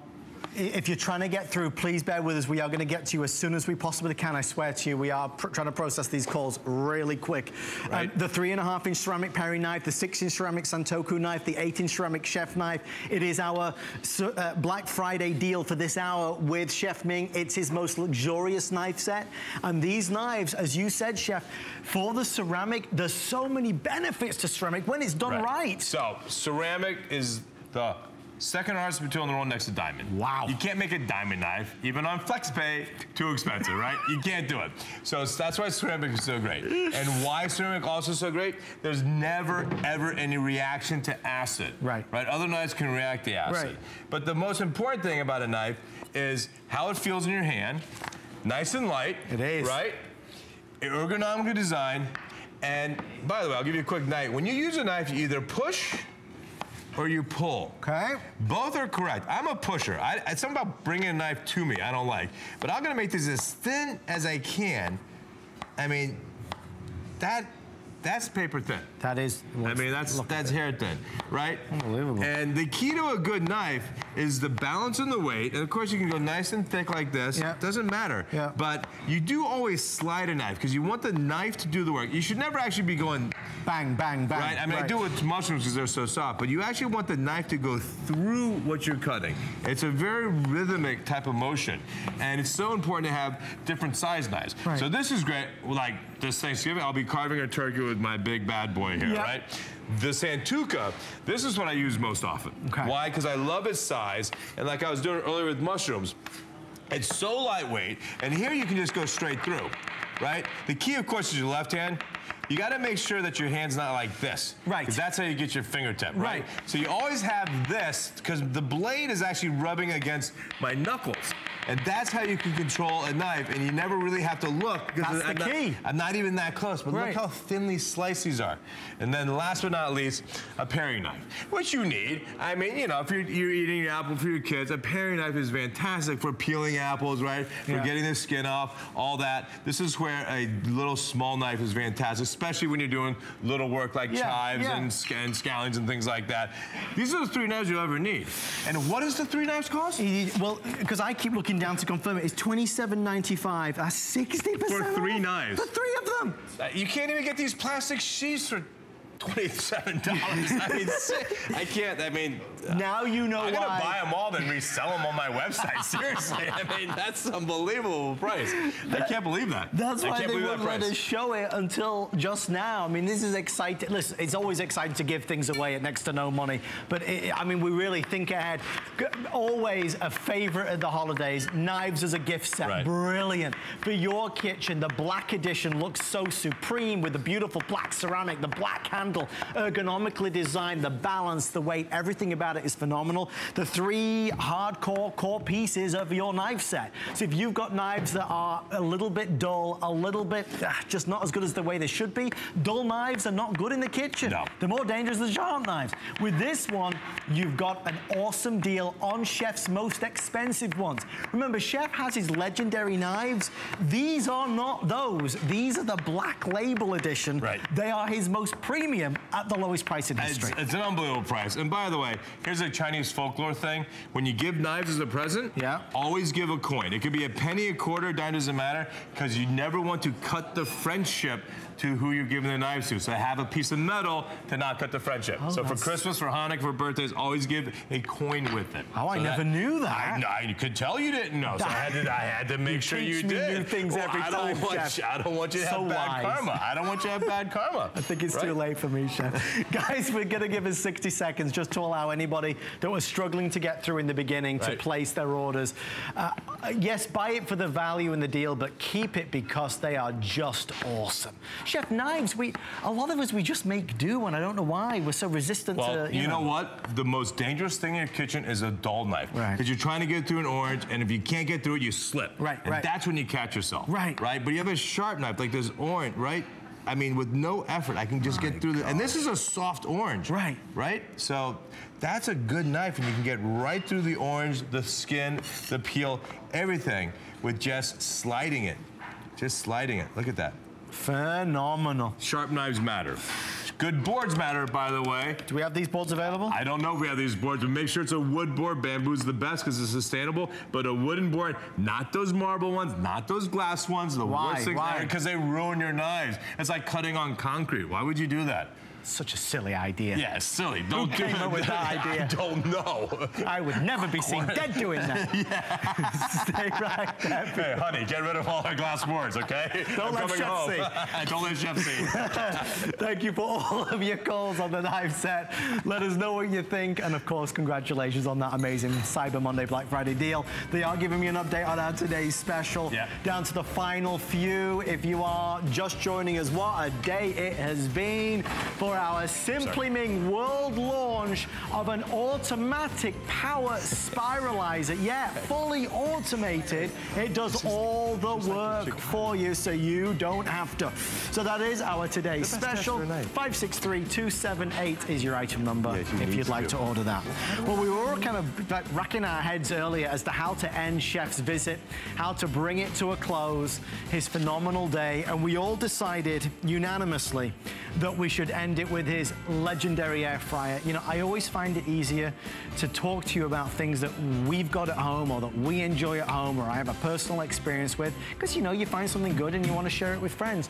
if you're trying to get through, please bear with us. We are going to get to you as soon as we possibly can. I swear to you, we are pr- trying to process these calls really quick. Um, the three and a half inch ceramic paring knife, the six inch ceramic Santoku knife, the eight inch ceramic chef knife. It is our uh, Black Friday deal for this hour with Chef Ming. It's his most luxurious knife set. And these knives, as you said, Chef, for the ceramic, there's so many benefits to ceramic when it's done right. So ceramic is the second hardest material in the world next to diamond. Wow. You can't make a diamond knife, even on FlexPay, too expensive, right? You can't do it. So that's why ceramic is so great. And why ceramic also so great? There's never, ever any reaction to acid. Right. Right? Other knives can react to acid. Right. But the most important thing about a knife is how it feels in your hand. Nice and light. It is. Right? Ergonomically designed. And by the way, I'll give you a quick night. When you use a knife, you either push or you pull. Okay. Both are correct. I'm a pusher. I, it's something about bringing a knife to me I don't like. But I'm gonna make this as thin as I can. I mean, that that's paper thin. That is. I mean, that's that's hair thin, right? Unbelievable. And the key to a good knife is the balance and the weight. And of course, you can go nice and thick like this. Yeah. Doesn't matter. Yeah. But you do always slide a knife because you want the knife to do the work. You should never actually be going Bang, bang, bang. Right. I mean, I do it with mushrooms because they're so soft, but you actually want the knife to go through what you're cutting. It's a very rhythmic type of motion, and it's so important to have different size knives. Right. So this is great. Like this Thanksgiving, I'll be carving a turkey with my big bad boy here, Yep. right? The Santoku, this is what I use most often. Okay. Why? Because I love its size, and like I was doing earlier with mushrooms, it's so lightweight, and here you can just go straight through, right? The key, of course, is your left hand. You got to make sure that your hand's not like this. Right. Because that's how you get your fingertip, right? Right. So you always have this, because the blade is actually rubbing against my knuckles. And that's how you can control a knife, and you never really have to look. because That's I'm the not- key. I'm not even that close, but Right. look how thinly sliced these are. And then last but not least, a paring knife, which you need. I mean, you know, if you're, you're eating an apple for your kids, a paring knife is fantastic for peeling apples, right? For Yeah. getting the skin off, all that. This is where a little small knife is fantastic, especially when you're doing little work like Yeah, chives yeah. and, sc- and scallions and things like that. These are the three knives you'll ever need. And what does the three knives cost? Well, because I keep looking down to confirm it, it's twenty-seven ninety-five. That's sixty percent For three knives. For three of them. Uh, You can't even get these plastic sheaths for twenty-seven dollars. I mean, I can't. I mean, uh, Now you know I'm gonna buy them all, then resell them on my website. Seriously, I mean, that's unbelievable price. I can't believe that. That's I why can't they wouldn't that let us show it until just now. I mean, this is exciting. Listen, it's always exciting to give things away at next to no money. But it, I mean, we really think ahead. Always a favorite of the holidays. Knives as a gift set. Right. Brilliant. For your kitchen, the black edition looks so supreme with the beautiful black ceramic, the black handle, ergonomically designed, the balance, the weight, everything about it is phenomenal. The three hardcore core pieces of your knife set. So if you've got knives that are a little bit dull, a little bit ah, just not as good as the way they should be, dull knives are not good in the kitchen. No. They're more dangerous than sharp knives. With this one, you've got an awesome deal on Chef's most expensive ones. Remember, Chef has his legendary knives. These are not those. These are the Black Label edition. Right. They are his most premium at the lowest price in It's, history. it's an unbelievable price. And by the way, here's a Chinese folklore thing. When you give knives as a present, Yeah. always give a coin. It could be a penny, a quarter, dime doesn't matter, because you never want to cut the friendship to who you're giving the knives to. So have a piece of metal to not cut the friendship. Oh, so for Christmas, for Hanukkah, for birthdays, always give a coin with it. Oh, I never knew that. I, I could tell you didn't know, so I had to, I had to make You sure you did. things Well, every I don't time, want Chef. I don't want you to So have bad wise. karma. I don't want you to have bad karma. I think it's Right? too late for me, Chef. Guys, we're going to give us 60 seconds just to allow anybody that was struggling to get through in the beginning to place their orders. Uh, uh, yes, buy it for the value and the deal, but keep it because they are just awesome. Chef, knives, we a lot of us, we just make do, and I don't know why. We're so resistant Well, to, you, know. what? The most dangerous thing in your kitchen is a dull knife. Right. Because you're trying to get through an orange, and if you can't get through it, you slip. Right, and right. that's when you catch yourself. Right. Right? But you have a sharp knife, like this orange, right? I mean, with no effort, I can just get through the, and this is a soft orange. Right. Right? So that's a good knife, and you can get right through the orange, the skin, the peel, everything with just sliding it. Just sliding it. Look at that. Phenomenal. Sharp knives matter. Good boards matter, by the way. Do we have these boards available? I don't know if we have these boards, but make sure it's a wood board. Bamboo's the best because it's sustainable, but a wooden board, not those marble ones, not those glass ones, the Why? worst things Why? Because they ruin your knives. It's like cutting on concrete. Why would you do that? Such a silly idea. Yeah, silly. Don't do came it. up with that idea? I don't know. I would never be seen dead doing that. Stay right there. hey, honey, get rid of all our glass boards, okay? Don't I'm let Chef home. see. don't let Chef see. Thank you for all of your calls on the knife set. Let us know what you think. And of course, congratulations on that amazing Cyber Monday Black Friday deal. They are giving me an update on our today's special. Yeah. Down to the final few. If you are just joining us, what a day it has been for our Simply Ming world launch of an automatic power spiralizer. Yeah, fully automated. It does all the work for you so you don't have to. So that is our today's special. 563278 is your item number Yeah, if you'd like to. to order that. Well, we were all kind of like racking our heads earlier as to how to end Chef's visit, how to bring it to a close, his phenomenal day, and we all decided unanimously that we should end it with his legendary air fryer. You know, I always find it easier to talk to you about things that we've got at home or that we enjoy at home or I have a personal experience with, because you know, you find something good and you want to share it with friends.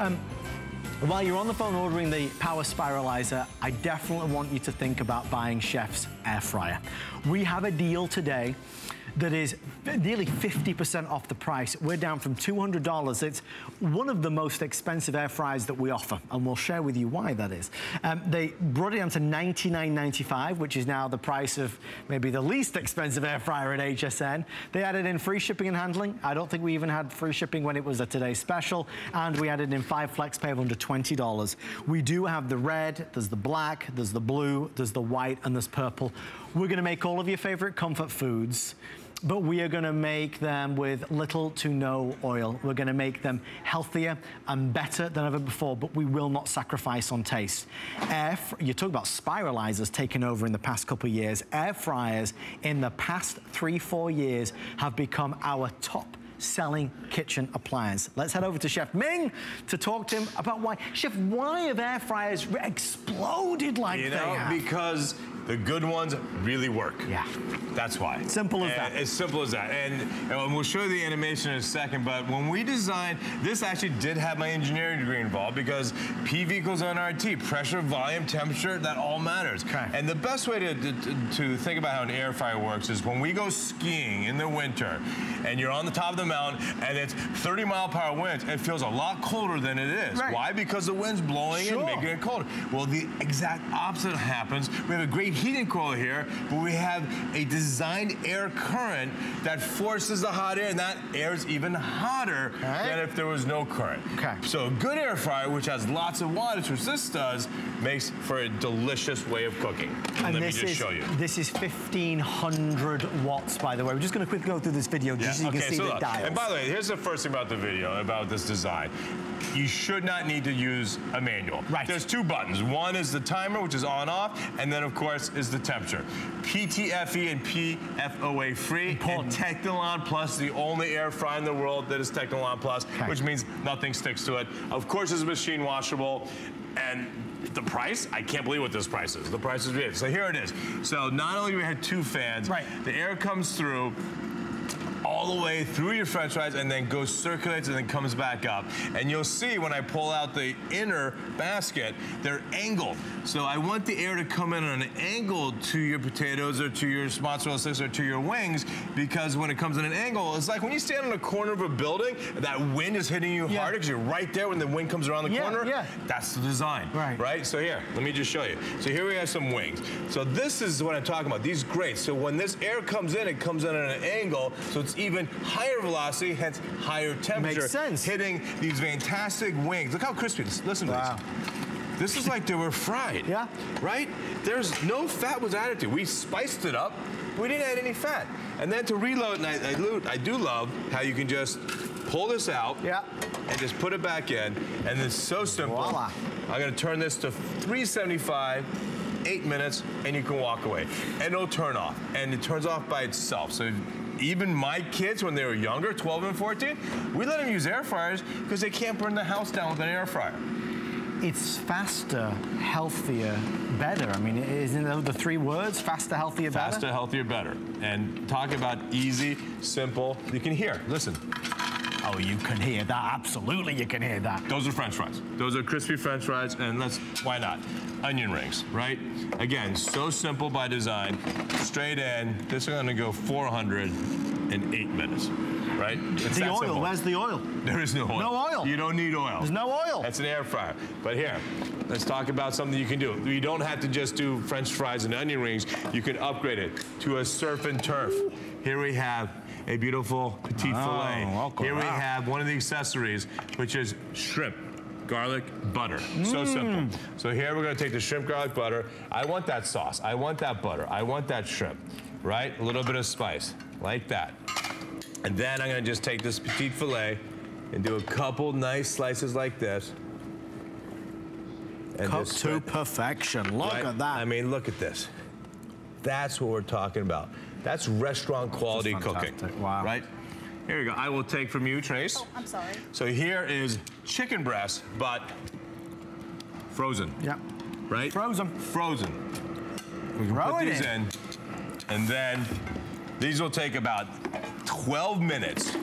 Um, While you're on the phone ordering the Power Spiralizer, I definitely want you to think about buying Chef's Air Fryer. We have a deal today that is nearly 50% off the price. We're down from $200. It's one of the most expensive air fryers that we offer, and we'll share with you why that is. Um, they brought it down to $99.95, which is now the price of maybe the least expensive air fryer at HSN. They added in free shipping and handling. I don't think we even had free shipping when it was a Today special, and we added in five flex pay of under $20. We do have the red, there's the black, there's the blue, there's the white, and there's purple. We're gonna make all of your favorite comfort foods but we are gonna make them with little to no oil. We're gonna make them healthier and better than ever before, but we will not sacrifice on taste. Air, you talk about spiralizers taking over in the past couple of years. Air fryers in the past three, four years have become our top selling kitchen appliance. Let's head over to Chef Ming to talk to him about why. Chef, why have air fryers exploded like you know, have? because the good ones really work. Yeah. That's why. Simple as And that. As simple as that. And, and we'll show you the animation in a second, but when we designed, this actually did have my engineering degree involved because PV equals NRT, pressure, volume, temperature, that all matters. Okay. And the best way to, to, to think about how an air fryer works is when we go skiing in the winter and you're on the top of the mountain and it's 30 mile per hour winds, it feels a lot colder than it is. Right. Why? Because the wind's blowing Sure. and making it colder. Well, the exact opposite happens. We have a great heating coil here, but we have a designed air current that forces the hot air, and that air is even hotter Okay. than if there was no current. Okay. So a good air fryer, which has lots of wattage, which this does, makes for a delicious way of cooking. And Let this me just is, show you. This is 1500 watts, by the way. We're just going to quickly go through this video just so you can see so the look, dials. And by the way, here's the first thing about the video, about this design. You should not need to use a manual. Right. There's two buttons. One is the timer, which is on off, and then of course is the temperature. PTFE and PFOA free. Important. And Technolon Plus, the only air fryer in the world that is Technolon Plus, which means nothing sticks to it. Of course, it's machine washable, and the price, I can't believe what this price is. The price is weird. So here it is. So not only do we have two fans, Right. the air comes through all the way through your french fries and then goes circulates and then comes back up. And you'll see when I pull out the inner basket, they're angled. So I want the air to come in on an angle to your potatoes or to your mozzarella sticks or to your wings because when it comes in an angle, it's like when you stand on a corner of a building, that wind is hitting you Yeah. harder because you're right there when the wind comes around the Yeah, corner. yeah. That's the design. Right. Right? So here, let me just show you. So here we have some wings. So this is what I'm talking about. These grates. So when this air comes in, it comes in at an angle, so it's even higher velocity, hence higher temperature. sense. Hitting these fantastic wings. Look how crispy this. Listen to Wow. this. This is like they were fried. Yeah. Right? There's no fat was added to. it. We spiced it up. We didn't add any fat. And then to reload, and I, I, lo- I do love how you can just pull this out Yeah. and just put it back in. And it's so simple. Voila. I'm gonna turn this to 375, eight minutes, and you can walk away. And it'll turn off. And it turns off by itself. So even my kids, when they were younger, 12 and 14, we let them use air fryers because they can't burn the house down with an air fryer. It's faster, healthier, better. I mean, isn't those the three words? Faster, healthier, better? Faster, healthier, better. And talk about easy, simple. You can hear, listen. Oh, you can hear that. Absolutely, you can hear that. Those are French fries. Those are crispy French fries, and let's, why not? Onion rings, right? Again, so simple by design. Straight in, this is gonna go 408 minutes, right? It's The oil, simple. where's the oil? There is no oil. No oil. You don't need oil. There's no oil. That's an air fryer. But here, let's talk about something you can do. You don't have to just do French fries and onion rings. You can upgrade it to a surf and turf. Here we have a beautiful petite Oh, welcome. Here we have one of the accessories, which is shrimp. Garlic butter. So mm. simple. So here we're gonna take the shrimp garlic butter. I want that sauce. I want that butter. I want that shrimp. Right? A little bit of spice. Like that. And then I'm gonna just take this petite filet and do a couple nice slices like this. And Cooked to perfection. Look right? at that. I mean, look at this. That's what we're talking about. That's restaurant quality cooking. Wow. Right? Here we go. I will take from you, Trace. Oh, I'm sorry. So here is chicken breast, but frozen. Yep. Right? Frozen. Frozen. We can Throw put these in. in. and then these will take about 12 minutes.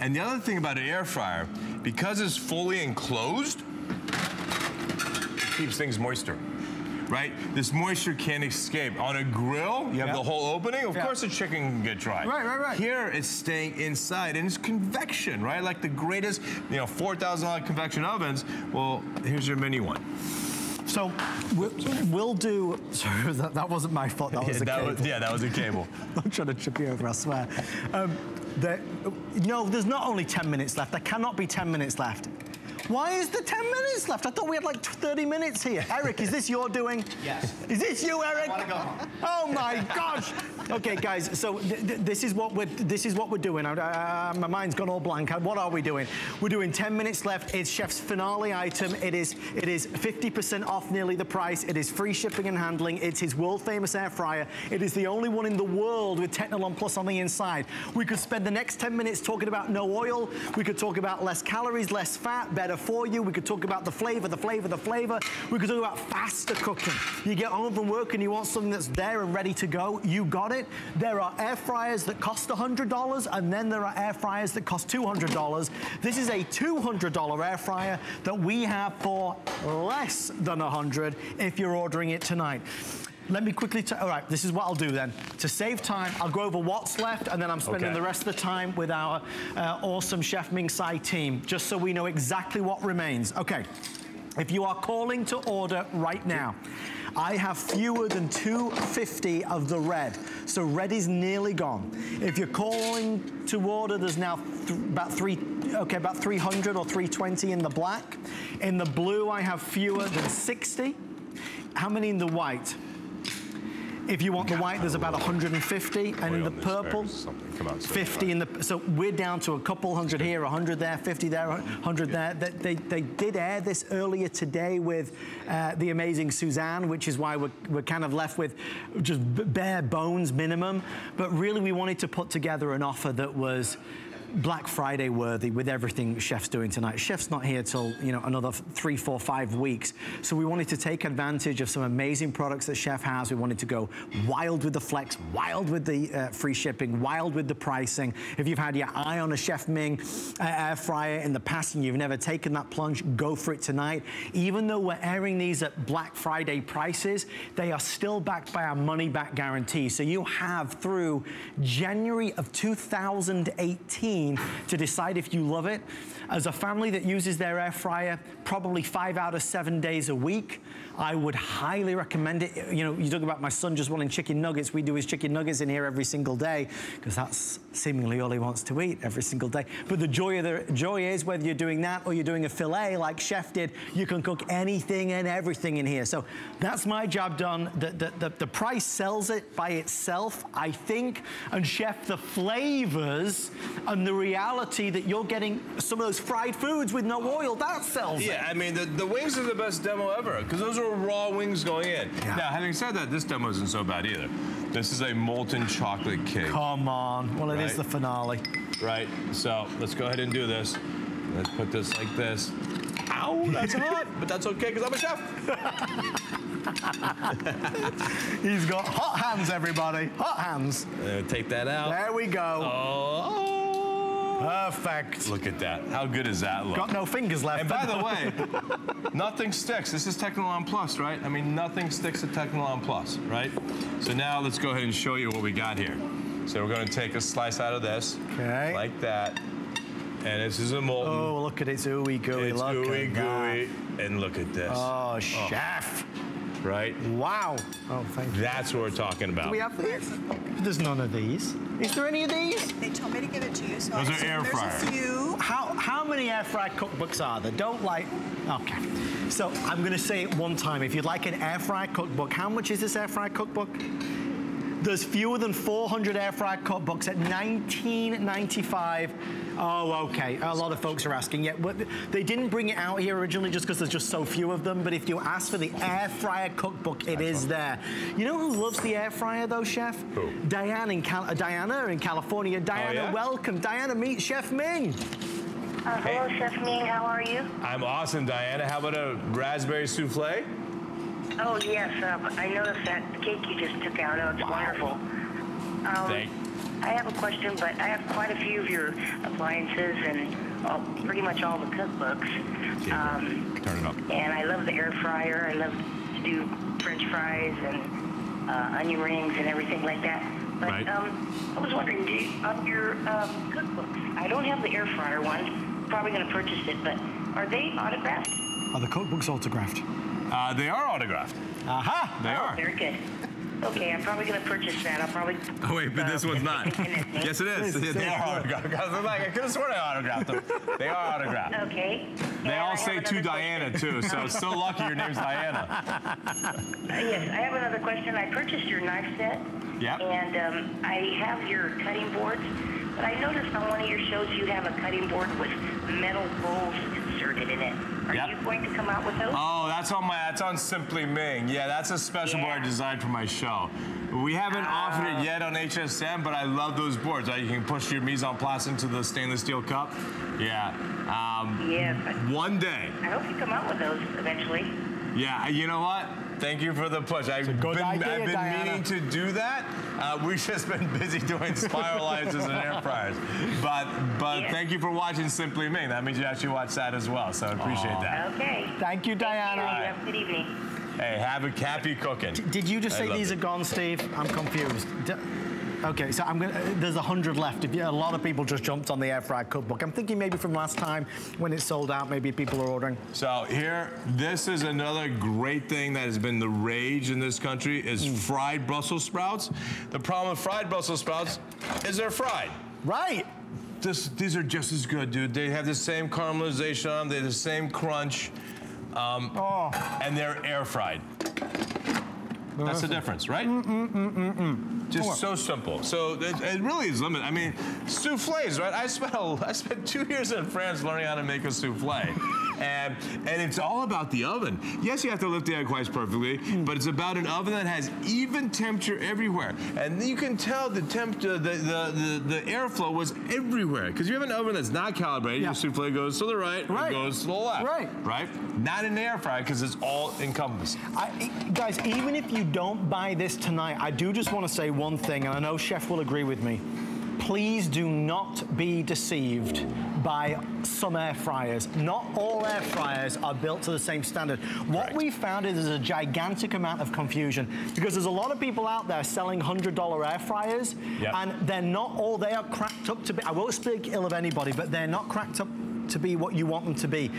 And the other thing about an air fryer, because it's fully enclosed, keeps things moister. Right? This moisture can't escape. On a grill, you have Yeah. the whole opening. Of Yeah. course, the chicken can get dry. Right, right, right. Here, it's staying inside, and it's convection, right? Like the greatest, you know, four thousand dollar convection ovens. Well, here's your mini one. So we'll, do. Sorry, that, that wasn't my fault. That was yeah, a that cable. was, yeah, that was a cable. I'm trying to trip you over, I swear. Um, there, no, there's not only 10 minutes left. There cannot be 10 minutes left. Why is there 10 minutes left? I thought we had like 30 minutes here. Eric, is this your doing? Yes. Is this you, Eric? go. Oh my gosh. Okay, guys. So th th this is what we're this is what we're doing. I, uh, my mind's gone all blank. What are we doing? We're doing 10 minutes left. It's Chef's finale item. It is it is 50% off nearly the price. It is free shipping and handling. It's his world famous air fryer. It is the only one in the world with Technolon Plus on the inside. We could spend the next 10 minutes talking about no oil. We could talk about less calories, less fat, better for you. We could talk about the flavor, the flavor, the flavor. We could talk about faster cooking. You get home from work and you want something that's there and ready to go. You got it. There are air fryers that cost $100 and then there are air fryers that cost $200. This is a $200 air fryer that we have for less than 100 if you're ordering it tonight. Let me quickly, all right, this is what I'll do then. To save time, I'll go over what's left and then I'm spending Okay. the rest of the time with our uh, awesome Chef Ming Tsai team, just so we know exactly what remains. Okay, if you are calling to order right now, I have fewer than 250 of the red. So red is nearly gone. If you're calling to order, there's now th about three, okay, about 300 or 320 in the black. In the blue, I have fewer than 60. How many in the white? If you want the white, there's about 150, and in the purple, bears something. Come on, so 50 in the. So we're down to a couple hundred here, 100 there, 50 there, 100 there. They, they, they did air this earlier today with uh, the amazing Suzanne, which is why we're, we're kind of left with just bare bones minimum. But really, we wanted to put together an offer that was. Black Friday worthy with everything Chef's doing tonight. Chef's not here till, you know, another three, four, five weeks. So we wanted to take advantage of some amazing products that Chef has. We wanted to go wild with the flex, wild with the uh, free shipping, wild with the pricing. If you've had your eye on a Chef Ming uh, air fryer in the past and you've never taken that plunge, go for it tonight. Even though we're airing these at Black Friday prices, they are still backed by our money back guarantee. So you have through January of 2018 to decide if you love it. As a family that uses their air fryer probably five out of seven days a week, I would highly recommend it. You know, you talk about my son just wanting chicken nuggets. We do his chicken nuggets in here every single day because that's seemingly all he wants to eat every single day. But the joy of the joy is whether you're doing that or you're doing a fillet like Chef did, you can cook anything and everything in here. So that's my job done. The, the, the, the price sells it by itself, I think. And Chef, the flavors and the reality that you're getting some of those fried foods with no oil, that sells it. Yeah, I mean, the, the wings are the best demo ever because those are raw wings going in. Yeah. Now, having said that, this demo isn't so bad either. This is a molten chocolate cake, Come on. Well, it is Right. the finale. right? So let's go ahead and do this. Let's put this like this. Ow, that's hot, but that's okay because I'm a chef. He's got hot hands, everybody. Hot hands. Uh, take that out. There we go. Oh, Perfect. look at that. How good is that look? Got no fingers left. And by the way, nothing sticks. This is Technolon Plus, right? I mean, nothing sticks at Technolon Plus, right? So now let's go ahead and show you what we got here. So we're going to take a slice out of this, Okay. like that. And this is a molten. Oh, look at it. It's ooey gooey. it's look ooey at that. And look at this, oh, oh, chef. right? Wow. Oh, thank you. That's what we're talking about. we have these? There's none of these. Is there any of these? They told me to give it to you, so Those I are assume air there's a few. How how many air fry cookbooks are there? Don't like. Okay. So I'm going to say it one time. If you'd like an air fry cookbook, how much is this air fry cookbook? There's fewer than 400 air fry cookbooks at 19.95. Oh, okay. A lot of folks are asking. Yeah, but they didn't bring it out here originally just because there's just so few of them. But if you ask for the air fryer cookbook, it is there. You know who loves the air fryer though, Chef? Who? Diane in Cal- uh, Diana in California. Diana, yeah? welcome. Diana, meet Chef Ming. Uh, hello, Chef Ming. How are you? I'm awesome, Diana. How about a raspberry souffle? Oh, yes. Um, I noticed that cake you just took out. Oh, it's wonderful. Um, Thank I have a question, but I have quite a few of your appliances, and all, pretty much all the cookbooks. Um, Turn it up. and I love the air fryer. I love to do French fries and uh, onion rings and everything like that. But Right. um, I was wondering, do you, of your um, cookbooks, I don't have the air fryer one. Probably going to purchase it, but are they autographed? Are the cookbooks autographed? Uh, they are autographed. Aha! They oh, are. Very good. Okay, I'm probably going to purchase that. I'll probably. Oh wait, but this one's not. yes, it is. It's- They are autographed. I was like, I could have sworn I autographed them. They are autographed. Okay. They And all have say to another Diana too, so it's so lucky your name's Diana. Uh, yes, I have another question. I purchased your knife set. Yep. And um, I have your cutting boards, but I noticed on one of your shows you have a cutting board with metal bowls inserted in it. Are Yep. you going to come out with those? Oh, that's on my. That's on Simply Ming. Yeah, that's a special board I designed for my show. We haven't ah. offered it yet on HSN, but I love those boards. Right? You can push your mise en place into the stainless steel cup. Yeah. Um, Yes. One day. I hope you come out with those eventually. Yeah, uh, you know what? Thank you for the push. I've been, idea, I've been Diana. meaning to do that. Uh, we've just been busy doing spiralizers and air fryers. But but Yeah. thank you for watching Simply Ming. That means you actually watch that as well. So I appreciate that. Okay. Thank you, Diana. Thank you. Have a good evening. Hey, have a happy cooking. Did you just I say these it. are gone, Steve? I'm confused. D- okay, so I'm gonna. uh, There's a hundred left. If you, a lot of people just jumped on the air fryer cookbook. I'm thinking maybe from last time when it sold out, maybe people are ordering. So here, this is another great thing that has been the rage in this country is Hmm. fried Brussels sprouts. The problem with fried Brussels sprouts is they're fried. Right. This, these are just as good, dude. They have the same caramelization on them. They have the same crunch. Um, Oh. And they're air fried. That's the difference, right? Mm, mm, mm, Just so simple. So it, it really is limited. I mean, souffles, right? I spent a, I spent two years in France learning how to make a souffle, and and it's all about the oven. Yes, you have to lift the egg whites perfectly, hmm. but it's about an oven that has even temperature everywhere, and you can tell the temp, the the the, the airflow was everywhere because you have an oven that's not calibrated. Yeah. Your souffle goes to the right, Right. it goes to the left, Right. right. Not in the air fryer because it's all encompassed. I, guys, even if you don't buy this tonight, I do just want to say one thing, and I know Chef will agree with me. Please do not be deceived by some air fryers. Not all air fryers are built to the same standard. What Correct. we found is there's a gigantic amount of confusion because there's a lot of people out there selling $100 air fryers, Yep. and they're not all, they are cracked up to be, I won't speak ill of anybody, but they're not cracked up to be what you want them to be.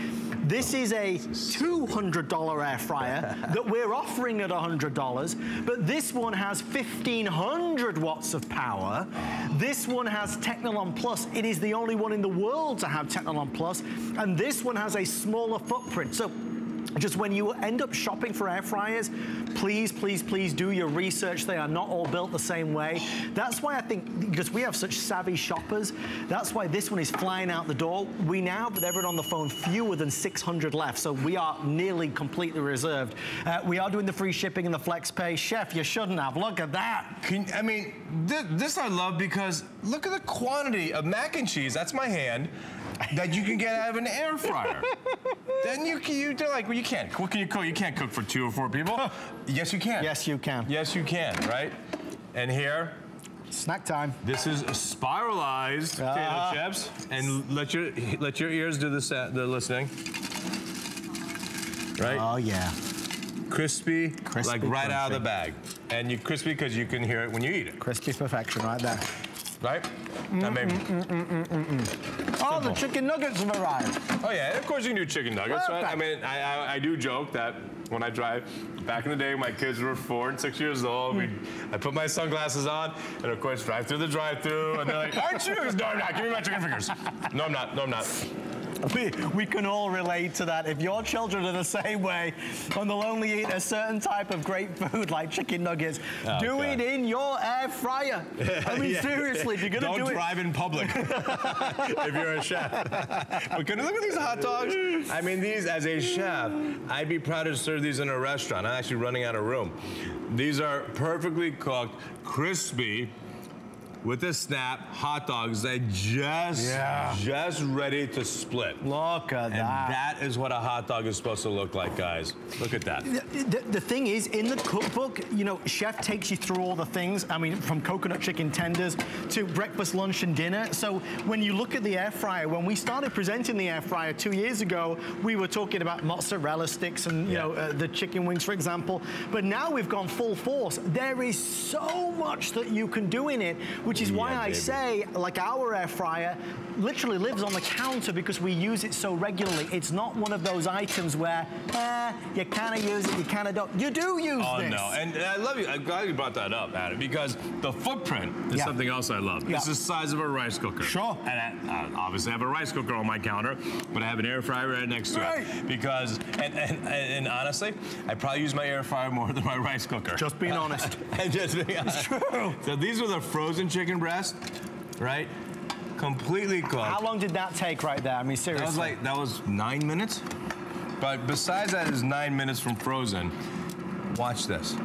This is a $200 air fryer that we're offering at $100, but this one has 1500 watts of power. This one has Technolon Plus. It is the only one in the world to have Technolon Plus, and this one has a smaller footprint. So just when you end up shopping for air fryers, please, please, please do your research. They are not all built the same way. That's why I think, because we have such savvy shoppers, that's why this one is flying out the door. We now, with everyone on the phone, fewer than 600 left, so we are nearly completely reserved. Uh, we are doing the free shipping and the flex pay. Chef, you shouldn't have. Look at that. Can, I mean, th- this I love because look at the quantity of mac and cheese. That's my hand. That you can get out of an air fryer. then you can, you do like, well, you can't. What can you cook? You can't cook for two or four people. yes, you can. Yes, you can. Yes, you can. Right. And here, Snack time. this is spiralized potato Ah. chips, and let your let your ears do the sa- the listening. Right. Oh, yeah. crispy, Crispy, like right out of the bag, and you crispy because you can hear it when you eat it. Crispy perfection right there. Right. I mean. Oh, the chicken nuggets have arrived. Oh yeah, of course you can do chicken nuggets, right? I mean, I, I, I do joke that when I drive, back in the day, my kids were four and six years old. Hmm. We, I put my sunglasses on, and of course, drive through the drive-through, and they're like, "Aren't you?" No, I'm not. Give me my chicken fingers. No, I'm not. No, I'm not. We, we can all relate to that. If your children are the same way and they'll only eat a certain type of great food like chicken nuggets, Oh, do God. it in your air fryer. I mean, Yeah. seriously, if you're going to Don't Don't drive in public if you're a chef. but can you look at these hot dogs? I mean, these as a chef, I'd be proud to serve these in a restaurant. I'm actually running out of room. These are perfectly cooked, crispy. With a snap, hot dogs that just, Yeah. just ready to split. Look at And that. that is what a hot dog is supposed to look like, guys. Look at that. The, the- the thing is, in the cookbook, you know, chef takes you through all the things. I mean, from coconut chicken tenders to breakfast, lunch, and dinner. So when you look at the air fryer, when we started presenting the air fryer two years ago, we were talking about mozzarella sticks and you Yeah. know uh, the chicken wings, for example. But now we've gone full force. There is so much that you can do in it, which is why Yeah, I baby. say, like our air fryer, literally lives on the counter because we use it so regularly. It's not one of those items where eh, you kind of use it, you kind of don't. You do use Oh this. no, and, and I love you. I'm glad you brought that up, Adam, because the footprint is Yeah. something else I love. Yeah. It's the size of a rice cooker. Sure. And I, I obviously have a rice cooker on my counter, but I have an air fryer right next to Right. it because, and, and, and honestly, I probably use my air fryer more than my rice cooker. Just being honest. and just being honest. It's true. So these are the frozen chicken breast, right? Completely cooked. How long did that take right there? I mean, seriously. That was like that was nine minutes. But besides that is nine minutes from frozen. Watch this.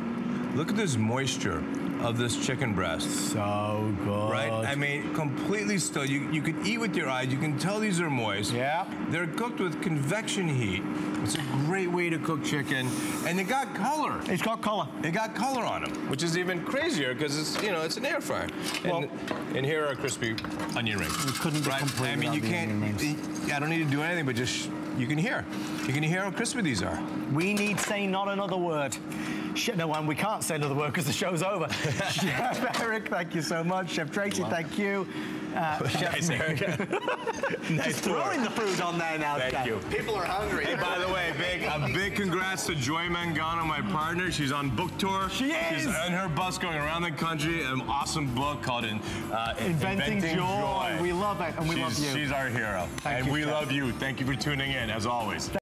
Look at this moisture of this chicken breast. so good. Right? I mean, completely still. You you can eat with your eyes. You can tell these are moist. Yeah. They're cooked with convection heat. It's a great way to cook chicken, and they got color. It's got color. They got color on them, which is even crazier because it's you know it's an air fryer. And, Well- and here are crispy onion rings. We couldn't right? I mean, you can't. I don't need to do anything, but just you can hear. You can hear how crispy these are. We need say not another word. Sh- No, and we can't say another word because the show's over. Chef Eric, thank you so much. Chef Tracy, thank you. Uh, Nice, Eric. nice Just throwing the food on there now. Thank guys. you. People are hungry. Hey, by the way, big a big congrats to Joy Mangano, my partner. She's on book tour. She She's is. on her bus going around the country. An awesome book called in, uh, Inventing, joy. We love it, and we she's, love you. She's our hero, Thank and you, we Chef. love you. Thank you for tuning in, as always.